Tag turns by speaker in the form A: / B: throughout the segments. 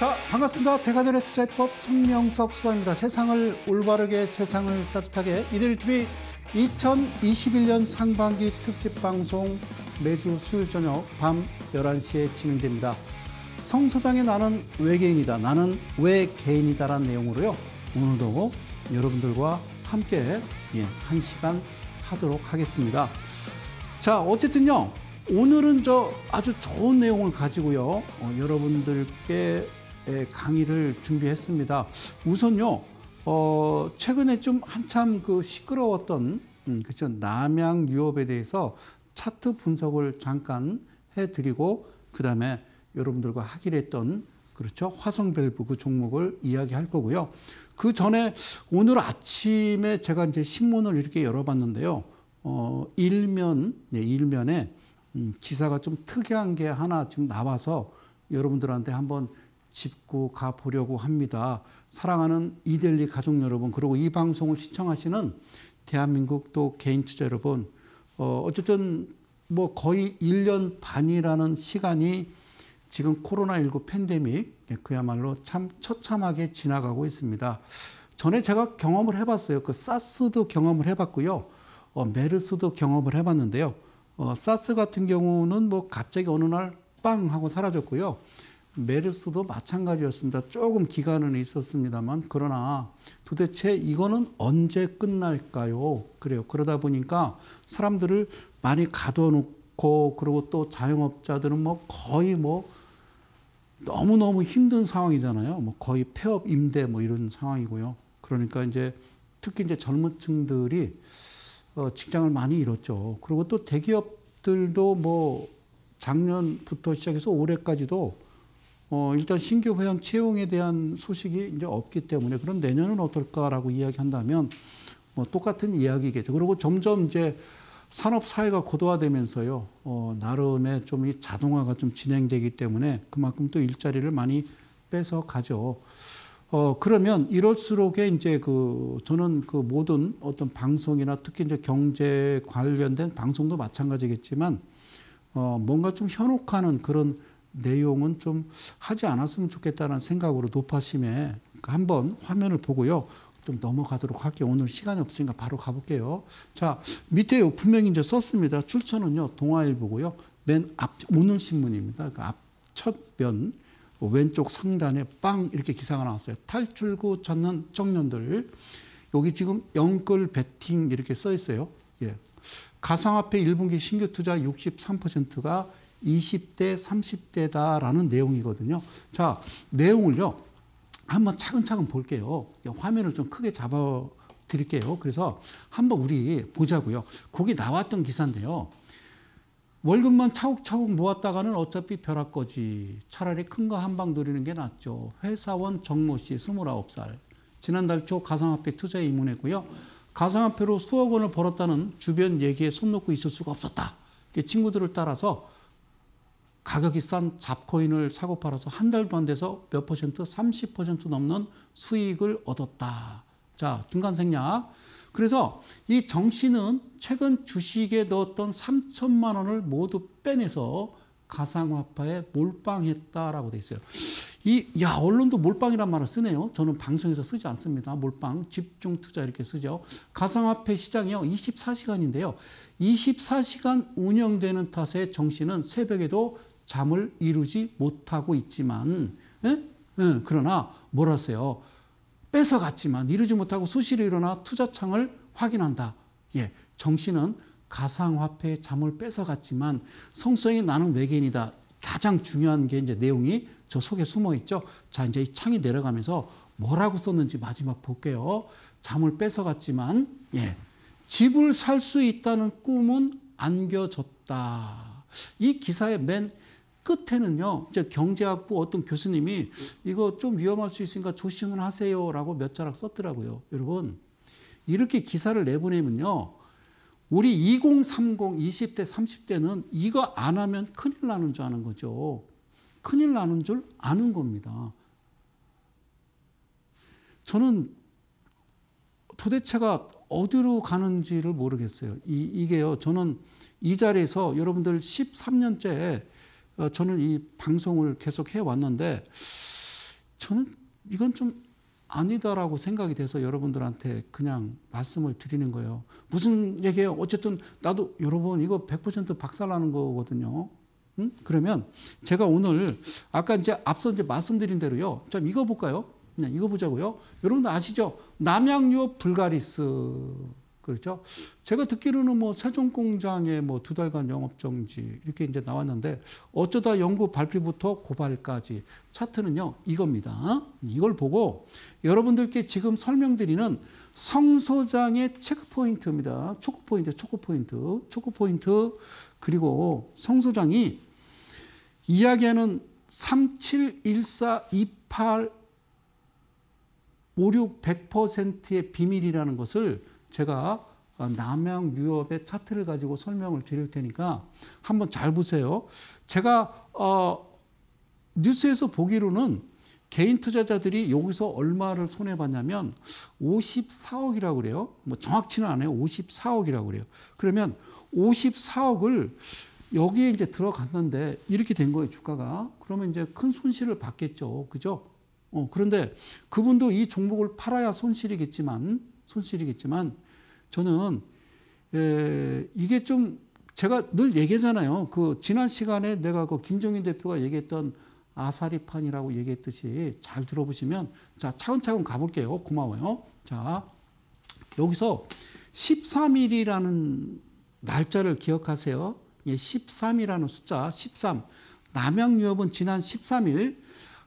A: 자, 반갑습니다. 대가들의 투자법 성명석 수사입니다. 세상을 올바르게 세상을 따뜻하게 이들TV 2021년 상반기 특집 방송 매주 수요일 저녁 밤 11시에 진행됩니다. 성 소장의 나는 외계인이다. 나는 외계인이다라는 내용으로요. 오늘도 여러분들과 함께 예, 한 시간 하도록 하겠습니다. 자, 어쨌든요. 오늘은 저 아주 좋은 내용을 가지고요. 어, 여러분들께 강의를 준비했습니다. 우선요, 어, 최근에 좀 한참 그 시끄러웠던, 음, 그죠. 남양 유업에 대해서 차트 분석을 잠깐 해드리고, 그 다음에 여러분들과 하기로 했던, 그렇죠. 화성밸브 그 종목을 이야기할 거고요. 그 전에 오늘 아침에 제가 이제 신문을 이렇게 열어봤는데요. 어, 일면, 네, 일면에 음, 기사가 좀 특이한 게 하나 지금 나와서 여러분들한테 한번 짚고 가 보려고 합니다. 사랑하는 이델리 가족 여러분, 그리고 이 방송을 시청하시는 대한민국 또 개인 투자 여러분, 어, 어쨌든 뭐 거의 1년 반이라는 시간이 지금 코로나19 팬데믹, 예, 그야말로 참 처참하게 지나가고 있습니다. 전에 제가 경험을 해봤어요. 그 사스도 경험을 해봤고요. 어, 메르스도 경험을 해봤는데요. 어, 사스 같은 경우는 뭐 갑자기 어느 날 빵 하고 사라졌고요. 메르스도 마찬가지였습니다. 조금 기간은 있었습니다만 그러나 도대체 이거는 언제 끝날까요? 그래요. 그러다 보니까 사람들을 많이 가둬놓고 그리고 또 자영업자들은 뭐 거의 뭐 너무너무 힘든 상황이잖아요. 뭐 거의 폐업 임대 뭐 이런 상황이고요. 그러니까 이제 특히 이제 젊은 층들이 어 직장을 많이 잃었죠. 그리고 또 대기업들도 뭐 작년부터 시작해서 올해까지도 어, 일단 신규 회원 채용에 대한 소식이 이제 없기 때문에 그럼 내년은 어떨까라고 이야기한다면 뭐 똑같은 이야기겠죠. 그리고 점점 이제 산업 사회가 고도화되면서요, 어, 나름의 좀 이 자동화가 좀 진행되기 때문에 그만큼 또 일자리를 많이 뺏어 가죠. 어, 그러면 이럴수록에 이제 그, 저는 그 모든 어떤 방송이나 특히 이제 경제 관련된 방송도 마찬가지겠지만, 어, 뭔가 좀 현혹하는 그런 내용은 좀 하지 않았으면 좋겠다는 생각으로 높아심에 한번 화면을 보고요. 좀 넘어가도록 할게요. 오늘 시간이 없으니까 바로 가볼게요. 자, 밑에 분명히 이제 썼습니다. 출처는요, 동아일보고요. 맨 앞, 오늘 신문입니다. 그 앞, 첫 면 왼쪽 상단에 빵 이렇게 기사가 나왔어요. 탈출구 찾는 청년들. 여기 지금 영끌 베팅 이렇게 써 있어요. 예. 가상화폐 1분기 신규 투자 63%가 20대, 30대다라는 내용이거든요. 자, 내용을요. 한번 차근차근 볼게요. 화면을 좀 크게 잡아 드릴게요. 그래서 한번 우리 보자고요. 거기 나왔던 기사인데요. 월급만 차곡차곡 모았다가는 어차피 벼락 거지. 차라리 큰 거 한 방 노리는 게 낫죠. 회사원 정모 씨, 29살. 지난달 초 가상화폐 투자에 입문했고요. 가상화폐로 수억 원을 벌었다는 주변 얘기에 손 놓고 있을 수가 없었다. 친구들을 따라서 가격이 싼 잡코인을 사고 팔아서 한 달도 안 돼서 몇 퍼센트, 30% 넘는 수익을 얻었다. 자, 중간 생략. 그래서 이 정 씨는 최근 주식에 넣었던 3천만 원을 모두 빼내서 가상화폐에 몰빵했다라고 돼 있어요. 이, 야, 언론도 몰빵이란 말을 쓰네요. 저는 방송에서 쓰지 않습니다. 몰빵, 집중 투자 이렇게 쓰죠. 가상화폐 시장이요, 24시간인데요. 24시간 운영되는 탓에 정 씨는 새벽에도 잠을 이루지 못하고 있지만, 예? 예, 그러나 뭘 하세요? 뺏어갔지만 이루지 못하고 수시로 일어나 투자창을 확인한다. 예, 정신은 가상화폐의 잠을 뺏어갔지만 성성이 나는 외계인이다. 가장 중요한 게 이제 내용이 저 속에 숨어 있죠. 자, 이제 이 창이 내려가면서 뭐라고 썼는지 마지막 볼게요. 잠을 뺏어갔지만, 예, 집을 살 수 있다는 꿈은 안겨졌다. 이 기사의 맨 끝에는요, 이제 경제학부 어떤 교수님이 이거 좀 위험할 수 있으니까 조심을 하세요라고 몇 자락 썼더라고요. 여러분, 이렇게 기사를 내보내면요, 우리 2030, 20대, 30대는 이거 안 하면 큰일 나는 줄 아는 거죠. 큰일 나는 줄 아는 겁니다. 저는 도대체가 어디로 가는지를 모르겠어요. 이, 이게요, 저는 이 자리에서 여러분들 13년째 어, 저는 이 방송을 계속 해왔는데 저는 이건 좀 아니다라고 생각이 돼서 여러분들한테 그냥 말씀을 드리는 거예요. 무슨 얘기예요? 어쨌든 나도 여러분 이거 100% 박살나는 거거든요. 음? 그러면 제가 오늘 아까 이제 앞서 이제 말씀드린 대로요. 좀 이거 볼까요? 그냥 이거 보자고요. 여러분들 아시죠? 남양유 불가리스 그렇죠? 제가 듣기로는 뭐 세종공장에 뭐 두 달간 영업 정지 이렇게 이제 나왔는데 어쩌다 연구 발표부터 고발까지 차트는요 이겁니다. 이걸 보고 여러분들께 지금 설명드리는 성소장의 체크 포인트입니다. 초코 포인트, 초코 포인트, 초코 포인트 그리고 성소장이 이야기하는 371428 56 100%의 비밀이라는 것을 제가 어, 남양 유업의 차트를 가지고 설명을 드릴 테니까 한번 잘 보세요. 제가 어, 뉴스에서 보기로는 개인 투자자들이 여기서 얼마를 손해 봤냐면 54억이라고 그래요. 뭐 정확치는 않아요. 54억이라고 그래요. 그러면 54억을 여기에 이제 들어갔는데 이렇게 된 거예요, 주가가. 그러면 이제 큰 손실을 받겠죠. 그죠? 어, 그런데 그분도 이 종목을 팔아야 손실이겠지만 손실이겠지만 저는 에, 이게 좀 제가 늘 얘기하잖아요. 그 지난 시간에 내가 그 김정인 대표가 얘기했던 아사리판이라고 얘기했듯이 잘 들어보시면 자 차근차근 가볼게요. 고마워요. 자 여기서 13일이라는 날짜를 기억하세요. 예, 13이라는 숫자 13 남양유업은 지난 13일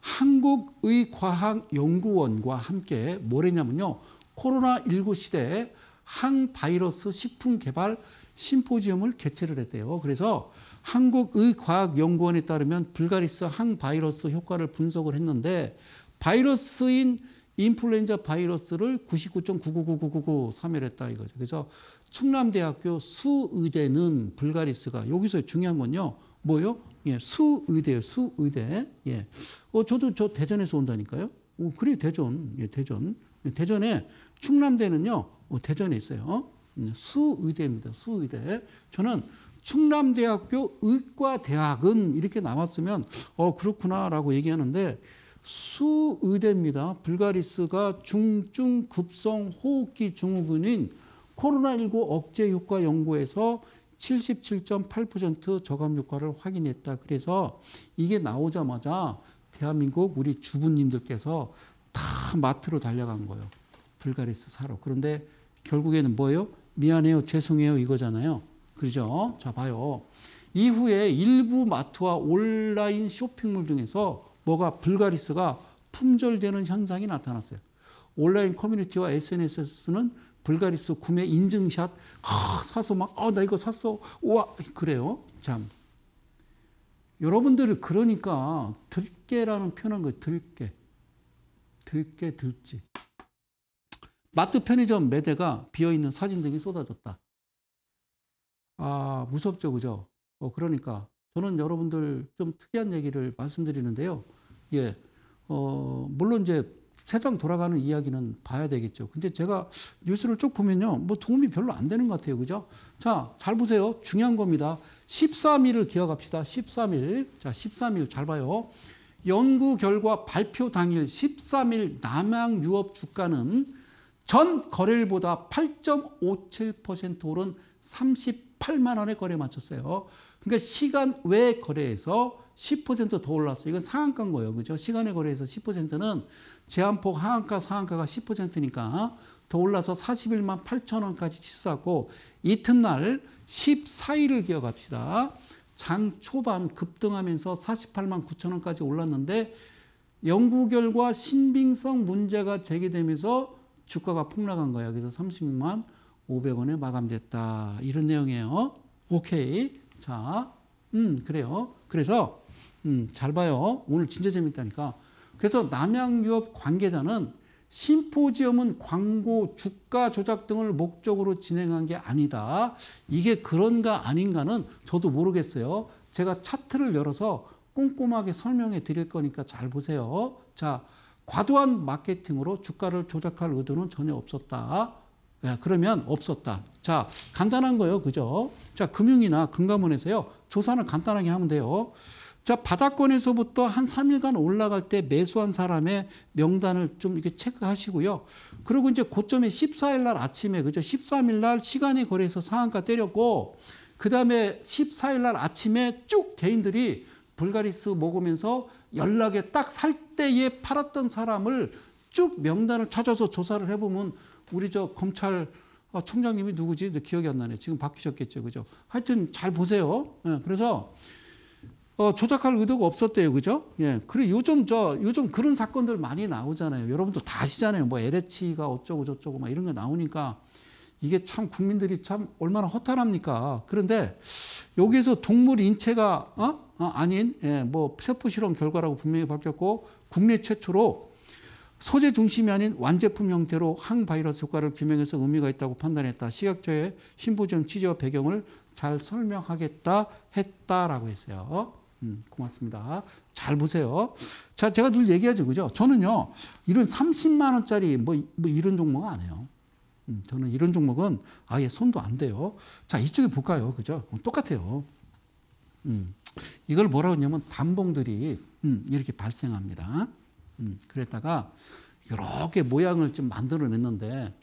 A: 한국의과학연구원과 함께 뭘 했냐면요. 코로나19 시대에 항바이러스 식품 개발 심포지엄을 개최를 했대요. 그래서 한국의과학연구원에 따르면 불가리스 항바이러스 효과를 분석을 했는데 바이러스인 인플루엔자 바이러스를 99.9999999 사멸했다 이거죠. 그래서 충남대학교 수의대는 불가리스가 여기서 중요한 건요. 뭐요? 예, 수의대요. 수의대. 예. 어 저도 저 대전에서 온다니까요. 어, 그래 대전. 예, 대전. 대전에 충남대는요, 어, 대전에 있어요. 음, 수의대입니다. 수의대. 저는 충남대학교 의과대학은 이렇게 나왔으면 어 그렇구나라고 얘기하는데 수의대입니다. 불가리스가 중증 급성 호흡기 증후군인 코로나19 억제 효과 연구에서 77.8% 저감 효과를 확인했다. 그래서 이게 나오자마자 대한민국 우리 주부님들께서 다 마트로 달려간 거예요. 불가리스 사러. 그런데 결국에는 뭐예요? 미안해요, 죄송해요 이거잖아요. 그죠? 자 봐요. 이후에 일부 마트와 온라인 쇼핑몰 등에서 뭐가 불가리스가 품절되는 현상이 나타났어요. 온라인 커뮤니티와 SNS에서는 불가리스 구매 인증샷 아, 사서 막 아, 나 이거 샀어. 우와 그래요. 참 여러분들을 그러니까 들깨라는 표현한 거예요. 들깨. 들깨 들지. 마트 편의점 매대가 비어있는 사진 등이 쏟아졌다. 아, 무섭죠, 그죠? 어, 그러니까 저는 여러분들 좀 특이한 얘기를 말씀드리는데요. 예, 어, 물론 이제 세상 돌아가는 이야기는 봐야 되겠죠. 근데 제가 뉴스를 쭉 보면요. 뭐 도움이 별로 안 되는 것 같아요. 그죠? 자, 잘 보세요. 중요한 겁니다. 13일을 기억합시다. 13일. 자, 13일 잘 봐요. 연구 결과 발표 당일 13일 남양 유업 주가는 전 거래일보다 8.57% 오른 38만 원에 거래 마쳤어요. 그러니까 시간 외 거래에서 10%더 올랐어요. 이건 상한가인 거예요. 그죠? 시간의 거래에서 10%는 제한폭 하한가, 상한가가 10%니까 더 올라서 41만 8천 원까지 치솟았고 이튿날 14일을 기억합시다. 장 초반 급등하면서 48만 9천 원까지 올랐는데 연구 결과 신빙성 문제가 제기되면서 주가가 폭락한 거예요. 그래서 36만 500원에 마감됐다. 이런 내용이에요. 오케이. 자, 음, 그래요. 그래서 음, 잘 봐요. 오늘 진짜 재밌다니까. 그래서 남양유업 관계자는 심포지엄은 광고, 주가 조작 등을 목적으로 진행한 게 아니다. 이게 그런가 아닌가는 저도 모르겠어요. 제가 차트를 열어서 꼼꼼하게 설명해 드릴 거니까 잘 보세요. 자, 과도한 마케팅으로 주가를 조작할 의도는 전혀 없었다. 네, 그러면 없었다. 자, 간단한 거예요. 그죠? 자, 금융이나 금감원에서요. 조사는 간단하게 하면 돼요. 자, 바닥권에서부터 한 3일간 올라갈 때 매수한 사람의 명단을 좀 이렇게 체크하시고요. 그리고 이제 고점에 14일 날 아침에, 그죠? 13일 날 시간에 거래해서 상한가 때렸고, 그 다음에 14일 날 아침에 쭉 개인들이 불가리스 먹으면서 연락에 딱 살 때에 팔았던 사람을 쭉 명단을 찾아서 조사를 해보면 우리 저 검찰 어, 총장님이 누구지? 기억이 안 나네. 지금 바뀌셨겠죠. 그죠? 하여튼 잘 보세요. 예, 그래서 어, 조작할 의도가 없었대요. 그죠? 예. 그리고 요즘 저, 요즘 그런 사건들 많이 나오잖아요. 여러분들 다 아시잖아요. 뭐 LH가 어쩌고 저쩌고 막 이런 거 나오니까 이게 참 국민들이 참 얼마나 허탈합니까? 그런데 여기에서 동물 인체가, 어? 어 아닌, 예, 뭐, 세포 실험 결과라고 분명히 밝혔고, 국내 최초로 소재 중심이 아닌 완제품 형태로 항바이러스 효과를 규명해서 의미가 있다고 판단했다. 시각처의 심보지엄 취지와 배경을 잘 설명하겠다 했다라고 했어요. 음, 고맙습니다. 잘 보세요. 자, 제가 늘 얘기하죠. 그죠? 저는요, 이런 30만 원짜리 뭐, 뭐 이런 종목 안 해요. 음, 저는 이런 종목은 아예 손도 안 돼요. 자, 이쪽에 볼까요? 그죠? 어, 똑같아요. 음, 이걸 뭐라고 하냐면 단봉들이 음, 이렇게 발생합니다. 음, 그랬다가 개 모양을 좀 만들어 냈는데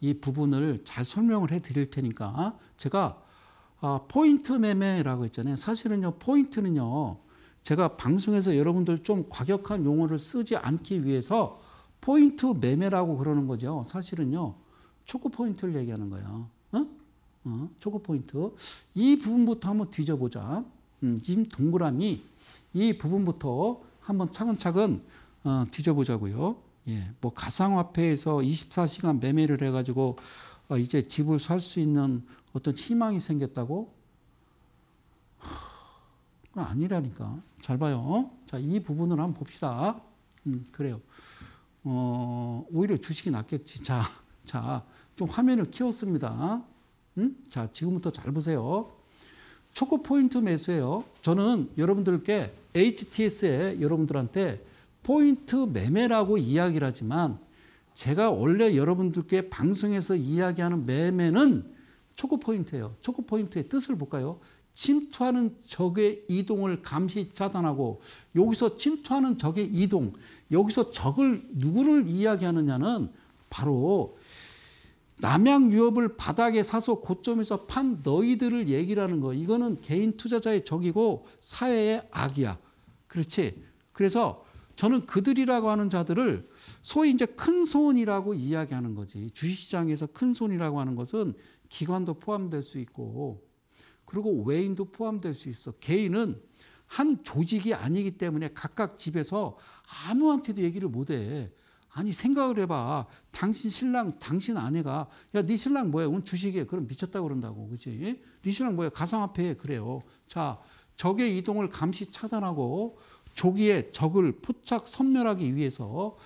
A: 이 부분을 잘 설명을 해 드릴 테니까 제가 아, 포인트 매매라고 했잖아요. 사실은요, 포인트는요, 제가 방송에서 여러분들 좀 과격한 용어를 쓰지 않기 위해서 포인트 매매라고 그러는 거죠. 사실은요, 초코 포인트를 얘기하는 거예요. 어? 어, 초코 포인트. 이 부분부터 한번 뒤져보자. 음, 이 동그라미, 이 부분부터 한번 차근차근 어, 뒤져보자고요. 예, 뭐 가상화폐에서 24시간 매매를 해가지고 어, 이제 집을 살 수 있는 어떤 희망이 생겼다고? 아니라니까. 잘 봐요. 자, 이 부분을 한번 봅시다. 음, 그래요. 어, 오히려 주식이 낫겠지. 자, 자, 좀 화면을 키웠습니다. 음? 자, 지금부터 잘 보세요. 초코 포인트 매수예요. 저는 여러분들께 HTS에 여러분들한테 포인트 매매라고 이야기를 하지만 제가 원래 여러분들께 방송에서 이야기하는 매매는 choke point예요. choke point의 뜻을 볼까요? 침투하는 적의 이동을 감시 차단하고 여기서 침투하는 적의 이동, 여기서 적을 누구를 이야기하느냐는 바로 남양 유업을 바닥에 사서 고점에서 판 너희들을 얘기를 하는 거. 이거는 개인 투자자의 적이고 사회의 악이야. 그렇지? 그래서 저는 그들이라고 하는 자들을 소위 이제 큰 손이라고 이야기하는 거지. 주식시장에서 큰 손이라고 하는 것은 기관도 포함될 수 있고, 그리고 외인도 포함될 수 있어. 개인은 한 조직이 아니기 때문에 각각 집에서 아무한테도 얘기를 못 해. 아니 생각을 해봐. 당신 신랑, 당신 아내가 야네 신랑 뭐야? 오늘 주식에 그럼 미쳤다 그런다고, 그렇지? 네 신랑 뭐야? 가상화폐에 그래요. 자 적의 이동을 감시 차단하고 조기에 적을 포착 섬멸하기 위해서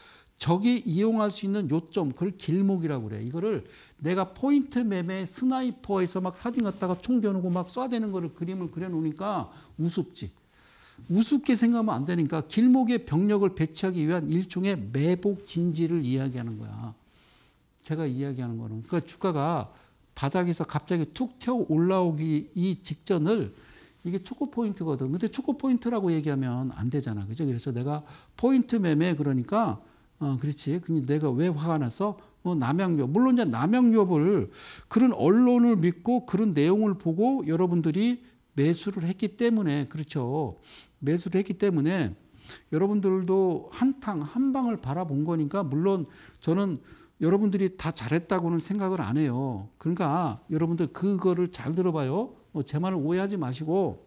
A: 적이 이용할 수 있는 요점, 그걸 길목이라고 그래. 이거를 내가 포인트 매매 sniper에서 막 사진 갖다가 총 겨누고 막 쏴대는 거를 그림을 그려놓으니까 우습지. 우습게 생각하면 안 되니까 길목에 병력을 배치하기 위한 일종의 매복 진지를 이야기하는 거야. 제가 이야기하는 거는. 그러니까 주가가 바닥에서 갑자기 툭 튀어 올라오기 이 직전을 이게 choke point거든. 근데 choke point라고 얘기하면 안 되잖아. 그죠? 그래서 내가 포인트 매매 그러니까 어, 그렇지. 근데 내가 왜 화가 나서 어, 남양유업. 물론 이제 남양유업을 그런 언론을 믿고 그런 내용을 보고 여러분들이 매수를 했기 때문에 그렇죠. 매수를 했기 때문에 여러분들도 한탕 한 방을 바라본 거니까 물론 저는 여러분들이 다 잘했다고는 생각을 안 해요. 그러니까 여러분들 그거를 잘 들어봐요. 뭐 제 말을 오해하지 마시고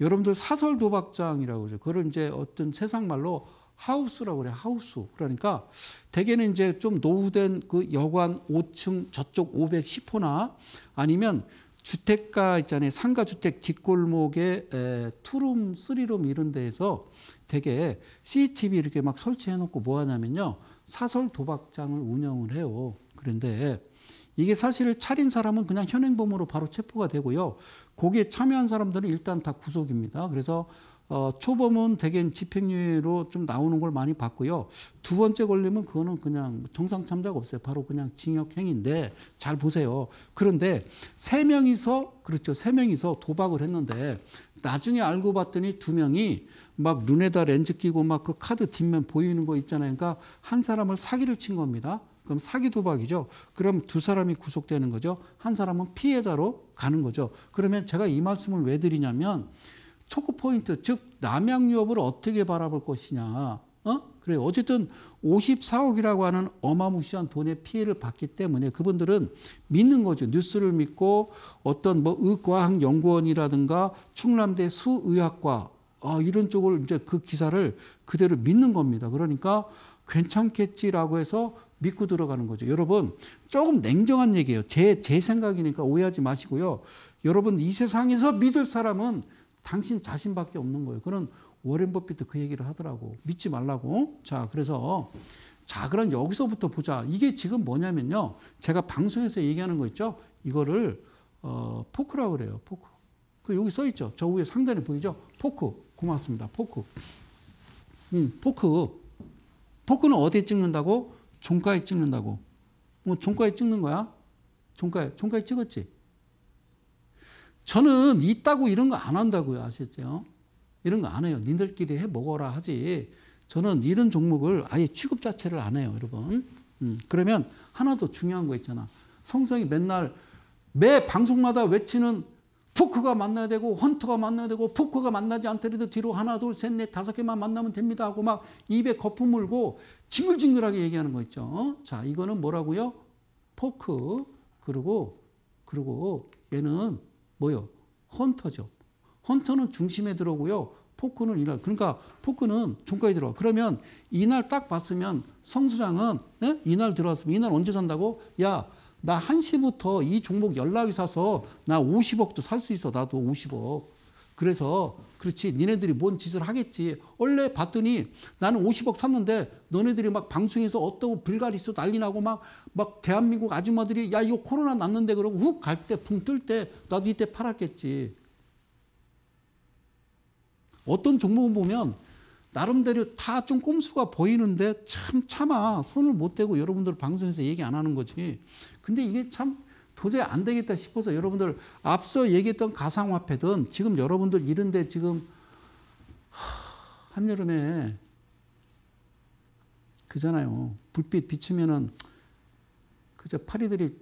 A: 여러분들 사설 도박장이라고 그러죠. 그걸 이제 어떤 세상 말로 하우스라고 그래 하우스. 그러니까 대개는 이제 좀 노후된 그 여관 5층 저쪽 510호나 아니면 주택가 있잖아요. 상가 주택 뒷골목에 에, 투룸, 쓰리룸 이런 데에서 되게 CCTV 이렇게 막 설치해 놓고 뭐 하냐면요. 사설 도박장을 운영을 해요. 그런데 이게 사실 차린 사람은 그냥 현행범으로 바로 체포가 되고요. 거기에 참여한 사람들은 일단 다 구속입니다. 그래서 어, 초범은 대개 집행유예로 좀 나오는 걸 많이 봤고요. 두 번째 걸리면 그거는 그냥 정상 참자가 없어요. 바로 그냥 징역행위인데 잘 보세요. 그런데 세 명이서 그렇죠. 세 명이서 도박을 했는데 나중에 알고 봤더니 두 명이 막 눈에다 렌즈 끼고 막 그 카드 뒷면 보이는 거 있잖아요. 그러니까 한 사람을 사기를 친 겁니다. 그럼 사기 도박이죠. 그럼 두 사람이 구속되는 거죠. 한 사람은 피해자로 가는 거죠. 그러면 제가 이 말씀을 왜 드리냐면 초크 포인트, 즉 남양 유업을 어떻게 바라볼 것이냐. 어? 그래 어쨌든 54억이라고 하는 어마무시한 돈의 피해를 받기 때문에 그분들은 믿는 거죠. 뉴스를 믿고 어떤 뭐 의과학 연구원이라든가 충남대 수의학과 아, 이런 쪽을 이제 그 기사를 그대로 믿는 겁니다. 그러니까 괜찮겠지라고 해서 믿고 들어가는 거죠. 여러분, 조금 냉정한 얘기예요. 제, 제 생각이니까 오해하지 마시고요. 여러분, 이 세상에서 믿을 사람은 당신 자신밖에 없는 거예요. 그런 워렌 버핏도 그 얘기를 하더라고. 믿지 말라고. 자, 그래서 자, 그럼 여기서부터 보자. 이게 지금 뭐냐면요. 제가 방송에서 얘기하는 거 있죠. 이거를 어, 포크라고 그래요. 포크. 그 여기 써 있죠. 저 위에 상단에 보이죠? 포크. 고맙습니다. 포크. 음, 포크. 포크는 어디에 찍는다고? 종가에 찍는다고. 뭐 종가에 찍는 거야? 종가에, 종가에 찍었지. 저는 있다고 이런 거 안 한다고요. 아시죠? 이런 거 안 해요. 니들끼리 해 먹어라 하지. 저는 이런 종목을 아예 취급 자체를 안 해요, 여러분. 음, 그러면 하나 더 중요한 거 있잖아. 성성이 맨날 매 방송마다 외치는 포크가 만나야 되고 헌터가 만나야 되고 포크가 만나지 않더라도 뒤로 하나 둘 셋 넷 다섯 개만 만나면 됩니다 하고 막 입에 거품 물고 징글징글하게 얘기하는 거 있죠. 자 이거는 뭐라고요? 포크 그리고 그리고 얘는 뭐요? 헌터죠. 헌터는 중심에 들어오고요. 포크는 이날 그러니까 포크는 종가에 들어와. 그러면 이날 딱 봤으면 성수장은 예? 이날 들어왔으면 이날 언제 산다고? 야, 나 1시부터 이 종목 연락이 사서 나 50억도 살 수 있어. 나도 50억. 그래서 그렇지 니네들이 뭔 짓을 하겠지. 원래 봤더니 나는 50억 샀는데 너네들이 막 방송에서 어떠고 불가리스 난리 나고 막, 막 대한민국 아줌마들이 야 이거 코로나 났는데 그러고 훅 갈 때 붕 뜰 때 나도 이때 팔았겠지. 어떤 종목은 보면 나름대로 다 좀 꼼수가 보이는데 참 참아 손을 못 대고 여러분들 방송에서 얘기 안 하는 거지. 근데 이게 참 도저히 안 되겠다 싶어서 여러분들 앞서 얘기했던 가상화폐든 지금 여러분들 이런데 지금 한여름에 그잖아요. 불빛 비추면은 그저 파리들이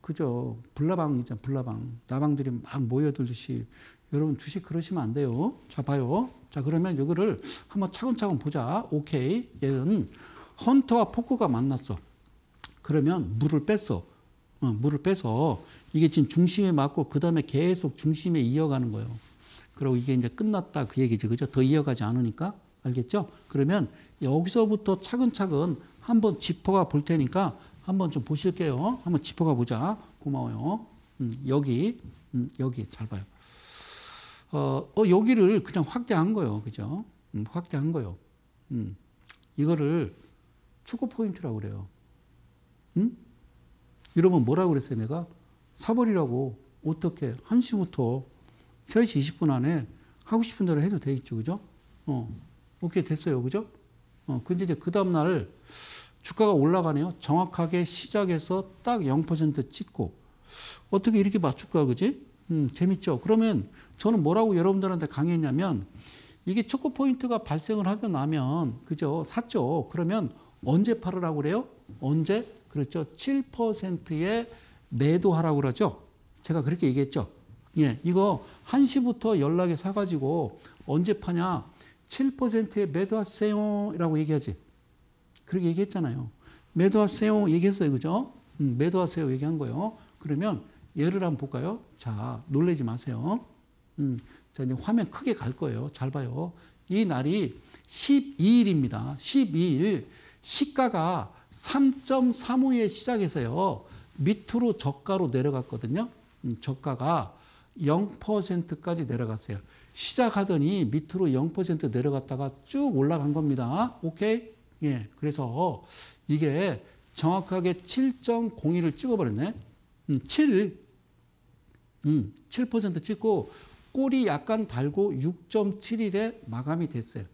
A: 그저 불나방이잖아 불나방 나방들이 막 모여들듯이 여러분 주식 그러시면 안 돼요. 자 봐요. 자 그러면 이거를 한번 차근차근 보자. 오케이. 얘는 헌터와 포크가 만났어. 그러면 물을 뺐어. 어, 물을 빼서 이게 지금 중심에 맞고 그 다음에 계속 중심에 이어가는 거예요. 그리고 이게 이제 끝났다 그 얘기지. 그죠? 더 이어가지 않으니까. 알겠죠? 그러면 여기서부터 차근차근 한번 짚어가 볼 테니까 한번 좀 보실게요. 한번 짚어가 보자. 고마워요. 음, 여기, 음, 여기 잘 봐요. 어, 어, 여기를 그냥 확대한 거예요. 그죠? 음, 확대한 거예요. 음, 이거를 축구 포인트라고 그래요. 음? 이러면 뭐라고 그랬어요, 내가? 사버리라고. 어떻게? 1시부터 3시 20분 안에 하고 싶은 대로 해도 되겠죠. 그죠? 어, 오케이, 됐어요. 그죠? 어, 근데 이제 그 다음날 주가가 올라가네요. 정확하게 시작해서 딱 0% 찍고. 어떻게 이렇게 맞출까, 그지? 음, 재밌죠? 그러면 저는 뭐라고 여러분들한테 강의했냐면 이게 초코 포인트가 발생을 하고 나면, 그죠? 샀죠? 그러면 언제 팔으라고 그래요? 언제? 그렇죠. 7%의 매도 하라고 그러죠. 제가 그렇게 얘기했죠. 예, 이거 1시부터 연락이 사가지고 언제 파냐? 7%의 매도하세요. 라고 얘기하지. 그렇게 얘기했잖아요. 매도하세요. 얘기했어요. 그죠? 음, 매도하세요. 얘기한 거예요. 그러면 예를 한번 볼까요? 자, 놀라지 마세요. 음, 자, 이제 화면 크게 갈 거예요. 잘 봐요. 이 날이 12일입니다. 12일. 시가가 3.35에 시작해서요. 밑으로 저가로 내려갔거든요. 음, 저가가 0%까지 내려갔어요. 시작하더니 밑으로 0% 내려갔다가 쭉 올라간 겁니다. 오케이? 예. 그래서 이게 정확하게 7.01을 찍어버렸네. 음, 7, 음, 7% 찍고 꼴이 약간 달고 6.71에 마감이 됐어요.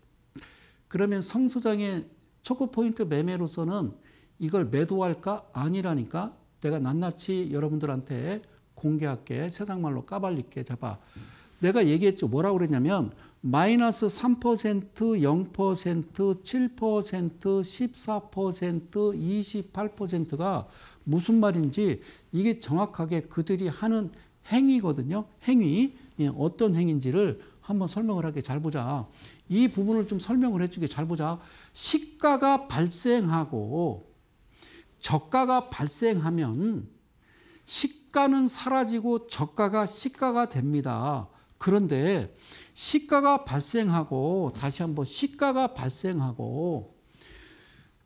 A: 그러면 성소장의 초코포인트 매매로서는 이걸 매도할까? 아니라니까 내가 낱낱이 여러분들한테 공개할게. 세상 말로 까발릴게. 잡아. 내가 얘기했죠. 뭐라고 그랬냐면 마이너스 3%, 0%, 7%, 14%, 28%가 무슨 말인지 이게 정확하게 그들이 하는 행위거든요. 행위. 예, 어떤 행위인지를 한번 설명을 하게 잘 보자. 이 부분을 좀 설명을 해주게 잘 보자. 시가가 발생하고 저가가 발생하면 시가는 사라지고 저가가 시가가 됩니다. 그런데 시가가 발생하고 다시 한번 시가가 발생하고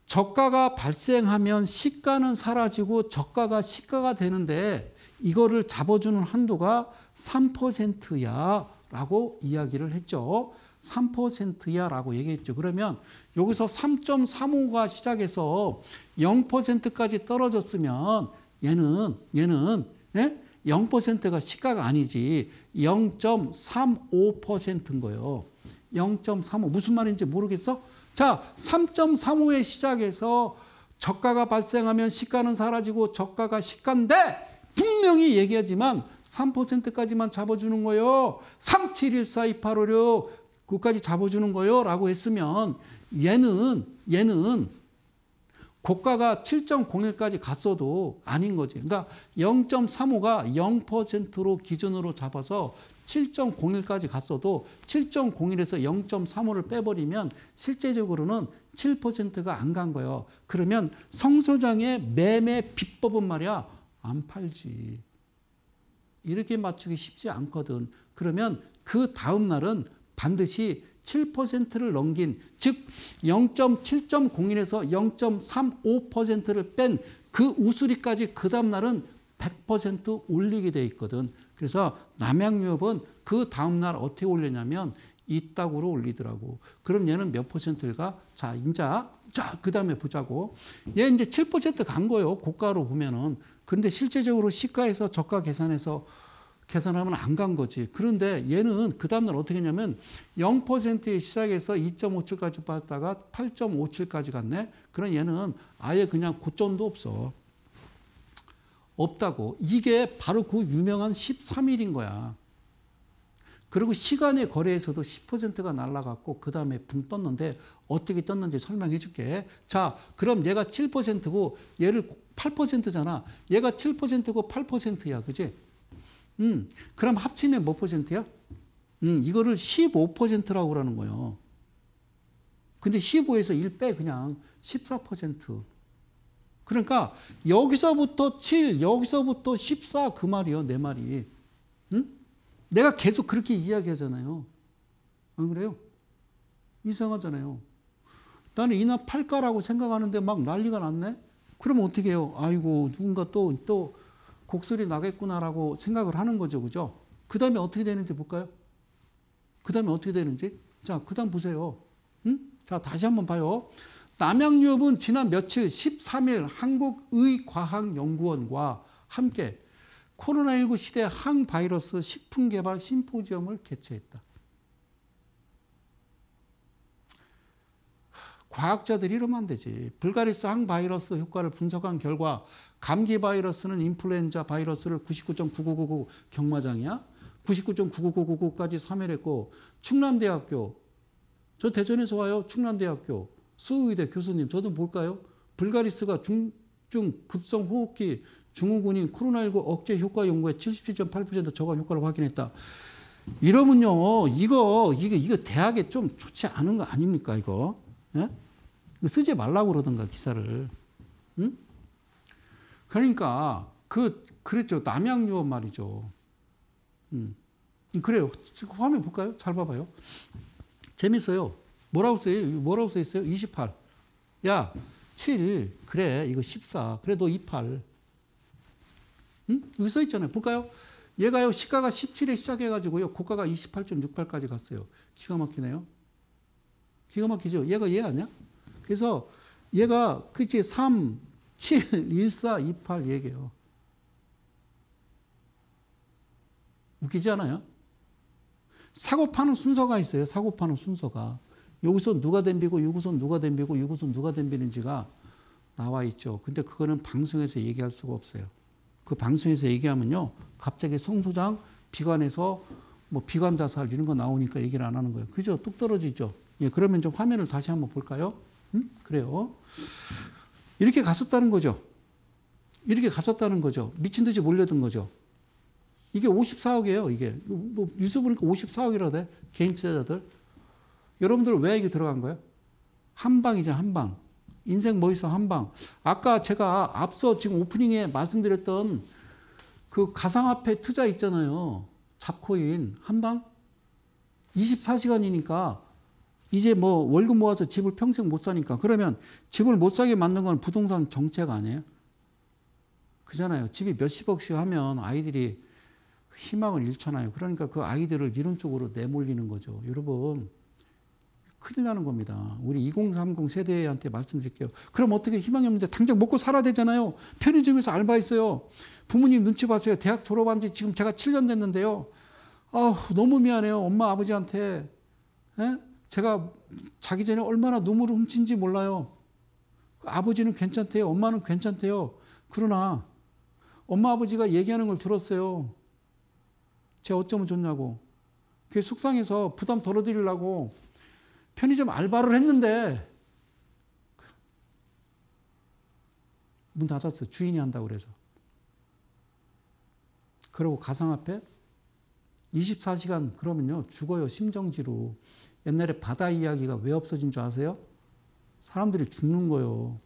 A: 저가가 발생하면 시가는 사라지고 저가가 시가가 되는데 이거를 잡아주는 한도가 3%야 라고 이야기를 했죠. 3%야 라고 얘기했죠. 그러면 여기서 3.35가 시작해서 0%까지 떨어졌으면 얘는, 얘는, 예? 0%가 시가가 아니지 0.35%인 거예요. 0.35 무슨 말인지 모르겠어? 자, 3.35에 시작해서 저가가 발생하면 시가는 사라지고 저가가 시가인데 분명히 얘기하지만 3%까지만 잡아주는 거요. 37142856 그까지 잡아주는 거요. 라고 했으면 얘는 얘는 고가가 7.01까지 갔어도 아닌 거지. 그러니까 0.35가 0%로 기준으로 잡아서 7.01까지 갔어도 7.01에서 0.35를 빼버리면 실제적으로는 7%가 안 간 거예요. 그러면 성소장의 매매 비법은 말이야 안 팔지. 이렇게 맞추기 쉽지 않거든. 그러면 그 다음 날은 반드시 7%를 넘긴 즉 0.7.01에서 0.35%를 뺀 그 우수리까지 그 다음 날은 100% 올리게 돼 있거든. 그래서 남양유업은 그 다음 날 어떻게 올리냐면 이따구로 올리더라고. 그럼 얘는 몇 퍼센트일까? 자, 인자. 자, 그 다음에 보자고. 얘 이제 7%간 거예요. 고가로 보면은. 근데 실제적으로 시가에서 저가 계산해서 계산하면 안 간 거지. 그런데 얘는 그 다음날 어떻게 했냐면 0%에 시작해서 2.57까지 빠졌다가 8.57까지 갔네. 그럼 얘는 아예 그냥 고점도 없어. 없다고. 이게 바로 그 유명한 13일인 거야. 그리고 시간의 거래에서도 10%가 날라갔고 그 다음에 붕 떴는데 어떻게 떴는지 설명해 줄게. 자, 그럼 얘가 7%고 얘를 8%잖아. 얘가 7%고 8%야. 그지? 음, 그럼 합치면 몇 퍼센트야? 음, 이거를 15%라고 그러는 거예요. 근데 15에서 1 빼 그냥 14%. 그러니까 여기서부터 7, 여기서부터 14 그 말이요, 내 말이. 응? 내가 계속 그렇게 이야기하잖아요. 안 그래요? 이상하잖아요. 나는 이나 팔까라고 생각하는데 막 난리가 났네? 그러면 어떻게 해요? 아이고, 누군가 또, 또 곡소리 나겠구나라고 생각을 하는 거죠. 그죠? 그 다음에 어떻게 되는지 볼까요? 그 다음에 어떻게 되는지? 자, 그 다음 보세요. 응? 자, 다시 한번 봐요. 남양유업은 지난 며칠 13일 한국의과학연구원과 함께 코로나19 시대 항바이러스 식품개발 심포지엄을 개최했다. 과학자들이 이러면 안 되지. 불가리스 항바이러스 효과를 분석한 결과 감기 바이러스는 인플루엔자 바이러스를 99.9999 경마장이야. 99.99999까지 사멸했고 충남대학교 저 대전에서 와요. 충남대학교 수의대 교수님 저도 볼까요? 불가리스가 중증 급성 호흡기 증후군인 코로나19 억제 효과 연구에 77.8% 저감 효과를 확인했다. 이러면요, 이거, 이거, 이거 대학에 좀 좋지 않은 거 아닙니까, 이거? 예? 쓰지 말라고 그러던가, 기사를. 응? 그러니까 그 그랬죠. 남양유업 말이죠. 음. 그래요. 화면 볼까요? 잘 봐봐요. 재밌어요. 뭐라고 써요? 뭐라고 써 있어요? 28. 야, 7. 그래. 이거 14. 그래도 28. 응? 여기 써 있잖아요. 볼까요? 얘가요, 시가가 17에 시작해 가지고요, 고가가 28.68까지 갔어요. 기가 막히네요. 기가 막히죠? 얘가 얘 아니야? 그래서 얘가, 그치, 3, 7, 1, 4, 2, 8 얘기해요. 웃기지 않아요? 사고 파는 순서가 있어요. 사고 파는 순서가. 여기서 누가 덤비고 여기서 누가 덤비고 여기서 누가 덤비는지가 나와 있죠. 근데 그거는 방송에서 얘기할 수가 없어요. 그 방송에서 얘기하면요. 갑자기 성소장 비관에서 뭐 비관 자살 이런 거 나오니까 얘기를 안 하는 거예요. 그죠? 뚝 떨어지죠. 예, 그러면 좀 화면을 다시 한번 볼까요? 음? 그래요. 이렇게 갔었다는 거죠. 이렇게 갔었다는 거죠. 미친 듯이 몰려든 거죠. 이게 54억이에요, 이게. 뭐 뉴스 보니까 54억이라고 돼. 개인 투자자들. 여러분들 왜 이게 들어간 거예요? 한 방이죠, 한 방. 인생 뭐 있어, 한 방. 아까 제가 앞서 지금 오프닝에 말씀드렸던 그 가상화폐 투자 있잖아요. 잡코인 한 방? 24시간이니까 이제 뭐 월급 모아서 집을 평생 못 사니까 그러면 집을 못 사게 만든 건 부동산 정책 아니에요? 그잖아요. 집이 몇십억씩 하면 아이들이 희망을 잃잖아요. 그러니까 그 아이들을 이런 쪽으로 내몰리는 거죠. 여러분, 큰일 나는 겁니다. 우리 2030 세대한테 말씀드릴게요. 그럼 어떻게 희망이 없는데 당장 먹고 살아야 되잖아요. 편의점에서 알바했어요. 부모님 눈치 봤어요. 대학 졸업한 지 지금 제가 7년 됐는데요. 아 너무 미안해요. 엄마, 아버지한테. 에? 예? 제가 자기 전에 얼마나 눈물을 훔친지 몰라요. 아버지는 괜찮대요. 엄마는 괜찮대요. 그러나 엄마, 아버지가 얘기하는 걸 들었어요. 제가 어쩌면 좋냐고. 그게 속상해서 부담 덜어드리려고 편의점 알바를 했는데 문 닫았어요. 주인이 한다고 그래서. 그리고 가상화폐 24시간 그러면요 죽어요 심정지로 옛날에 바다 이야기가 왜 없어진 줄 아세요? 사람들이 죽는 거요.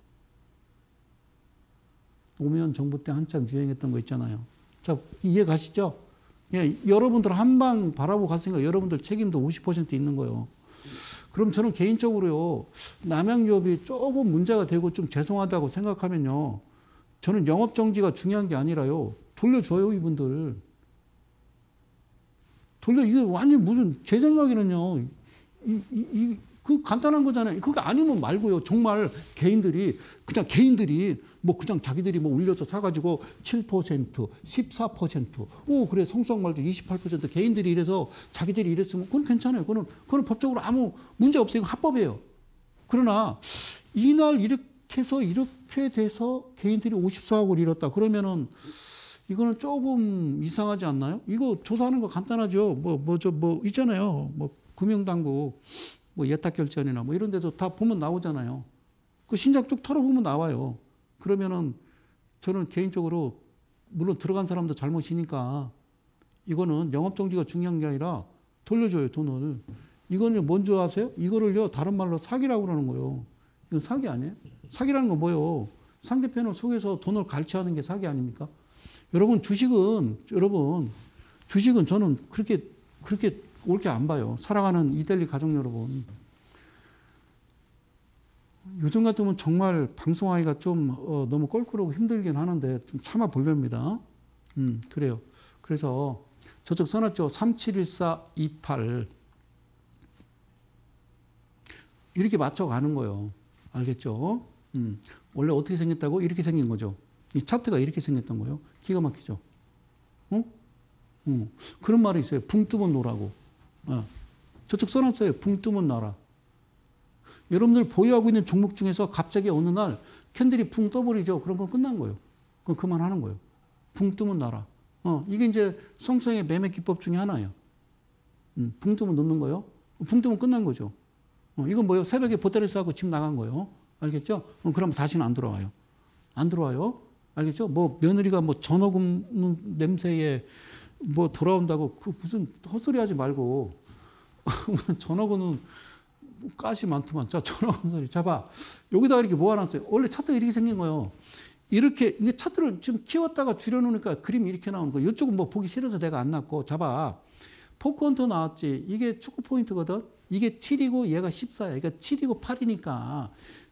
A: 노무현 정부 때 한참 유행했던 거 있잖아요. 자 이해 가시죠? 예, 여러분들 한 방 바라보고 갔으니까 여러분들 책임도 50% 있는 거예요. 그럼 저는 개인적으로요, 남양유업이 조금 문제가 되고 좀 죄송하다고 생각하면요, 저는 영업정지가 중요한 게 아니라요, 돌려줘요, 이분들. 돌려, 이게 완전 무슨, 제 생각에는요, 이, 이, 이, 그 간단한 거잖아요. 그게 아니면 말고요. 정말 개인들이 그냥 개인들이 뭐 그냥 자기들이 뭐 올려서 사가지고 7%, 14%, 오 그래 성수학말도 28% 개인들이 이래서 자기들이 이랬으면 그건 괜찮아요. 그거는 그거는 법적으로 아무 문제 없어요. 이건 합법이에요. 그러나 이날 이렇게 해서 이렇게 돼서 개인들이 54억을 잃었다. 그러면은 이거는 조금 이상하지 않나요? 이거 조사하는 거 간단하죠. 뭐 뭐 저뭐 뭐 있잖아요. 뭐 금융당국 뭐 예탁결제원이나 뭐 이런 데서 다 보면 나오잖아요. 그 신작 쭉 털어보면 나와요. 그러면은 저는 개인적으로 물론 들어간 사람도 잘못이니까 이거는 영업정지가 중요한 게 아니라 돌려줘요, 돈을. 이거는 뭔지 아세요? 이거를요, 다른 말로 사기라고 그러는 거예요. 이건 사기 아니에요? 사기라는 건 뭐예요? 상대편을 속여서 돈을 갈취하는 게 사기 아닙니까? 여러분, 주식은, 여러분, 주식은 저는 그렇게, 그렇게 옳게 안 봐요. 사랑하는 이델리 가족 여러분. 요즘 같으면 정말 방송하기가 좀 어, 너무 껄끄러고 힘들긴 하는데 좀 참아 보렵니다. 음, 그래요. 그래서 저쪽 써놨죠. 371428. 이렇게 맞춰가는 거예요. 알겠죠? 음, 원래 어떻게 생겼다고? 이렇게 생긴 거죠. 이 차트가 이렇게 생겼던 거예요. 기가 막히죠? 어? 어. 그런 말이 있어요. 붕 뜨면 놔라고. 어. 저쪽 써놨어요. 붕 뜨면 놔라. 여러분들 보유하고 있는 종목 중에서 갑자기 어느 날 candle이 붕 떠버리죠. 그런 건 끝난 거예요. 그럼 그만하는 거예요. 붕 뜨면 놔라. 어, 이게 이제 성성의 매매 기법 중에 하나예요. 음, 붕 뜨면 넣는 거예요. 붕 뜨면 끝난 거죠. 어, 이건 뭐예요? 새벽에 보따리 싸고 집 나간 거예요. 알겠죠? 어, 그럼 다시는 안 들어와요. 안 들어와요. 알겠죠? 뭐 며느리가 뭐 전어금 냄새에 뭐 돌아온다고 그 무슨 헛소리 하지 말고 전화번호는 가시 많더만. 자, 전화번 소리. 잡아. 여기다가 이렇게 모아놨어요. 원래 차트가 이렇게 생긴 거예요. 이렇게, 이게 차트를 좀 키웠다가 줄여놓으니까 그림이 이렇게 나오는 거예요. 이쪽은 뭐 보기 싫어서 내가 안 놨고. 잡아. 포크헌터 나왔지. 이게 축구 포인트거든. 이게 7이고 얘가 14야. 그러니까 7이고 8이니까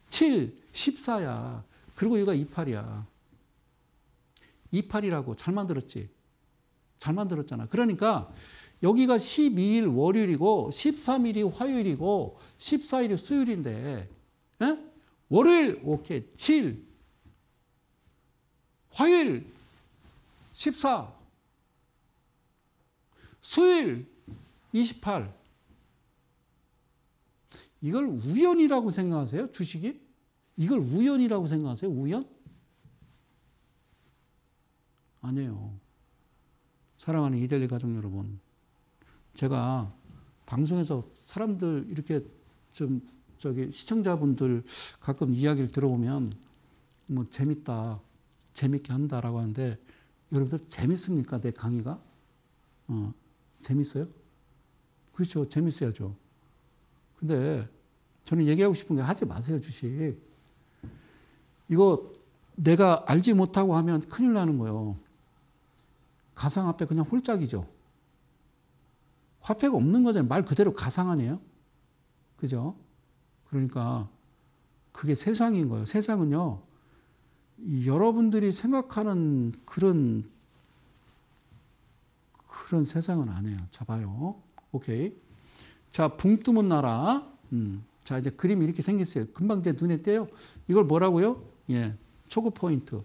A: 7, 14야. 그리고 얘가 28이야. 28이라고 잘 만들었지. 잘 만들었잖아. 그러니까 여기가 12일 월요일이고 13일이 화요일이고 14일이 수요일인데 에? 예? 월요일 오케이 7 화요일 14 수요일 28. 이걸 우연이라고 생각하세요? 주식이? 이걸 우연이라고 생각하세요? 우연? 아니에요. 사랑하는 이델리 가족 여러분. 제가 방송에서 사람들 이렇게 좀 저기 시청자분들 가끔 이야기를 들어보면 뭐 재밌다, 재밌게 한다라고 하는데 여러분들 재밌습니까? 내 강의가? 어, 재밌어요? 그렇죠. 재밌어야죠. 근데 저는 얘기하고 싶은 게 하지 마세요, 주식. 이거 내가 알지 못하고 하면 큰일 나는 거예요. 가상화폐 그냥 홀짝이죠. 화폐가 없는 거잖아요. 말 그대로 가상 아니에요? 그죠? 그러니까 그게 세상인 거예요. 세상은요, 여러분들이 생각하는 그런, 그런 세상은 아니에요. 자, 봐요. 오케이. 자, 붕 뜨면 나라. 음. 자, 이제 그림이 이렇게 생겼어요. 금방 내 눈에 띄요. 이걸 뭐라고요? 예. 초급 포인트.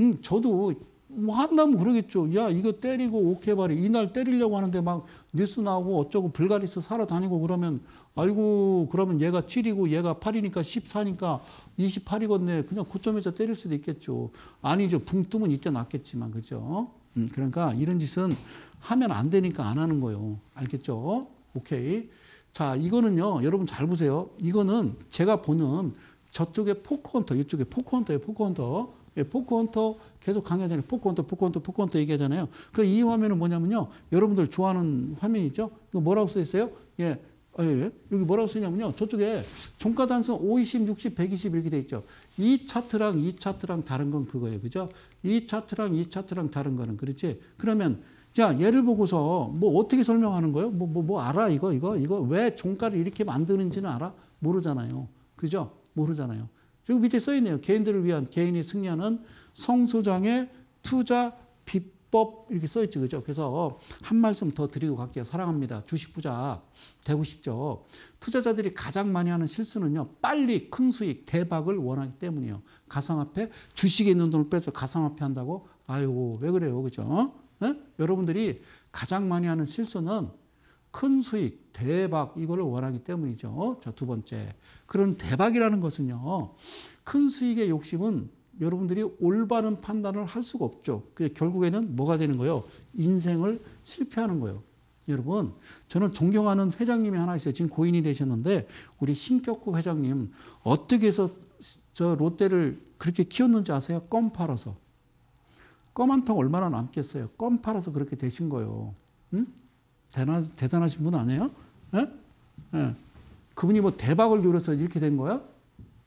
A: 음, 저도 뭐 한다면 그러겠죠. 야, 이거 때리고 오케바리 이날 때리려고 하는데 막 뉴스 나오고 어쩌고 불가리스 사러 다니고 그러면 아이고 그러면 얘가 7이고 얘가 8이니까 14니까 28이겠네. 그냥 고점에서 때릴 수도 있겠죠. 아니죠. 붕 뜨면 이때 놨겠지만 그죠? 음, 그러니까 이런 짓은 하면 안 되니까 안 하는 거예요. 알겠죠? 오케이. 자, 이거는요. 여러분 잘 보세요. 이거는 제가 보는 저쪽에 포크헌터, 이쪽에 포크헌터예요. 포크헌터. 예, 포크헌터 계속 강의하잖아요. 포크헌터, 포크헌터, 포크헌터 얘기하잖아요. 그이 화면은 뭐냐면요. 여러분들 좋아하는 화면이죠. 이거 뭐라고 써 있어요? 예. 아, 예. 여기 뭐라고 쓰냐면요. 저쪽에 종가 단선 520, 60, 120 이렇게 돼 있죠. 이 차트랑 이 차트랑 다른 건 그거예요. 그죠? 이 차트랑 이 차트랑 다른 거는 그렇지. 그러면 자, 예를 보고서 뭐 어떻게 설명하는 거예요? 뭐, 뭐, 뭐 알아? 이거, 이거, 이거 왜 종가를 이렇게 만드는지는 알아? 모르잖아요. 그죠? 모르잖아요. 여기 밑에 써 있네요. 개인들을 위한 개인이 승리하는 성소장의 투자 비법 이렇게 써 있죠. 그죠? 그래서 한 말씀 더 드리고 갈게요. 사랑합니다. 주식 부자 되고 싶죠. 투자자들이 가장 많이 하는 실수는요. 빨리 큰 수익, 대박을 원하기 때문이에요. 가상화폐, 주식에 있는 돈을 빼서 가상화폐 한다고? 아이고, 왜 그래요? 그죠? 네? 여러분들이 가장 많이 하는 실수는 큰 수익, 대박 이거를 원하기 때문이죠. 자, 두 번째. 그런 대박이라는 것은요. 큰 수익의 욕심은 여러분들이 올바른 판단을 할 수가 없죠. 결국에는 뭐가 되는 거예요? 인생을 실패하는 거예요. 여러분, 저는 존경하는 회장님이 하나 있어요. 지금 고인이 되셨는데, 우리 신격호 회장님, 어떻게 해서 저 롯데를 그렇게 키웠는지 아세요? 껌 팔아서. 껌 한 통 얼마나 남겠어요? 껌 팔아서 그렇게 되신 거예요. 응? 대단, 대단하신 분 아니에요? 예? 예. 그분이 뭐 대박을 누려서 이렇게 된 거야?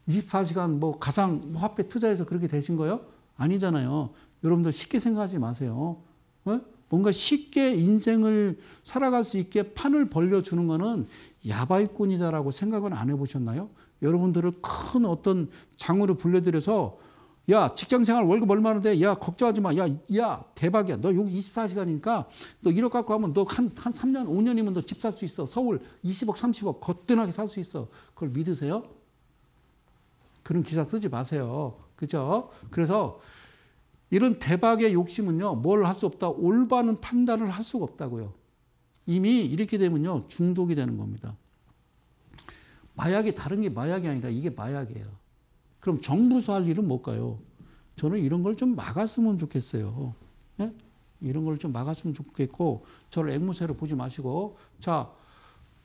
A: 24시간 뭐 가상 화폐 투자해서 그렇게 되신 거예요? 아니잖아요. 여러분들 쉽게 생각하지 마세요. 어? 뭔가 쉽게 인생을 살아갈 수 있게 판을 벌려주는 거는 야바이꾼이다라고 생각은 안 해보셨나요? 여러분들을 큰 어떤 장으로 불려들여서 야, 직장 생활 월급 얼마인데? 야, 걱정하지 마. 야, 야, 대박이야. 너 여기 24시간이니까 너 1억 갖고 하면 너 한, 한 3년, 5년이면 너 집 살 수 있어. 서울 20억, 30억 거뜬하게 살 수 있어. 그걸 믿으세요? 그런 기사 쓰지 마세요. 그죠? 그래서 이런 대박의 욕심은요, 뭘 할 수 없다. 올바른 판단을 할 수가 없다고요. 이미 이렇게 되면요, 중독이 되는 겁니다. 마약이 다른 게 마약이 아니라 이게 마약이에요. 그럼 정부에서 할 일은 뭘까요? 저는 이런 걸 좀 막았으면 좋겠어요. 예? 이런 걸 좀 막았으면 좋겠고, 저를 앵무새로 보지 마시고, 자,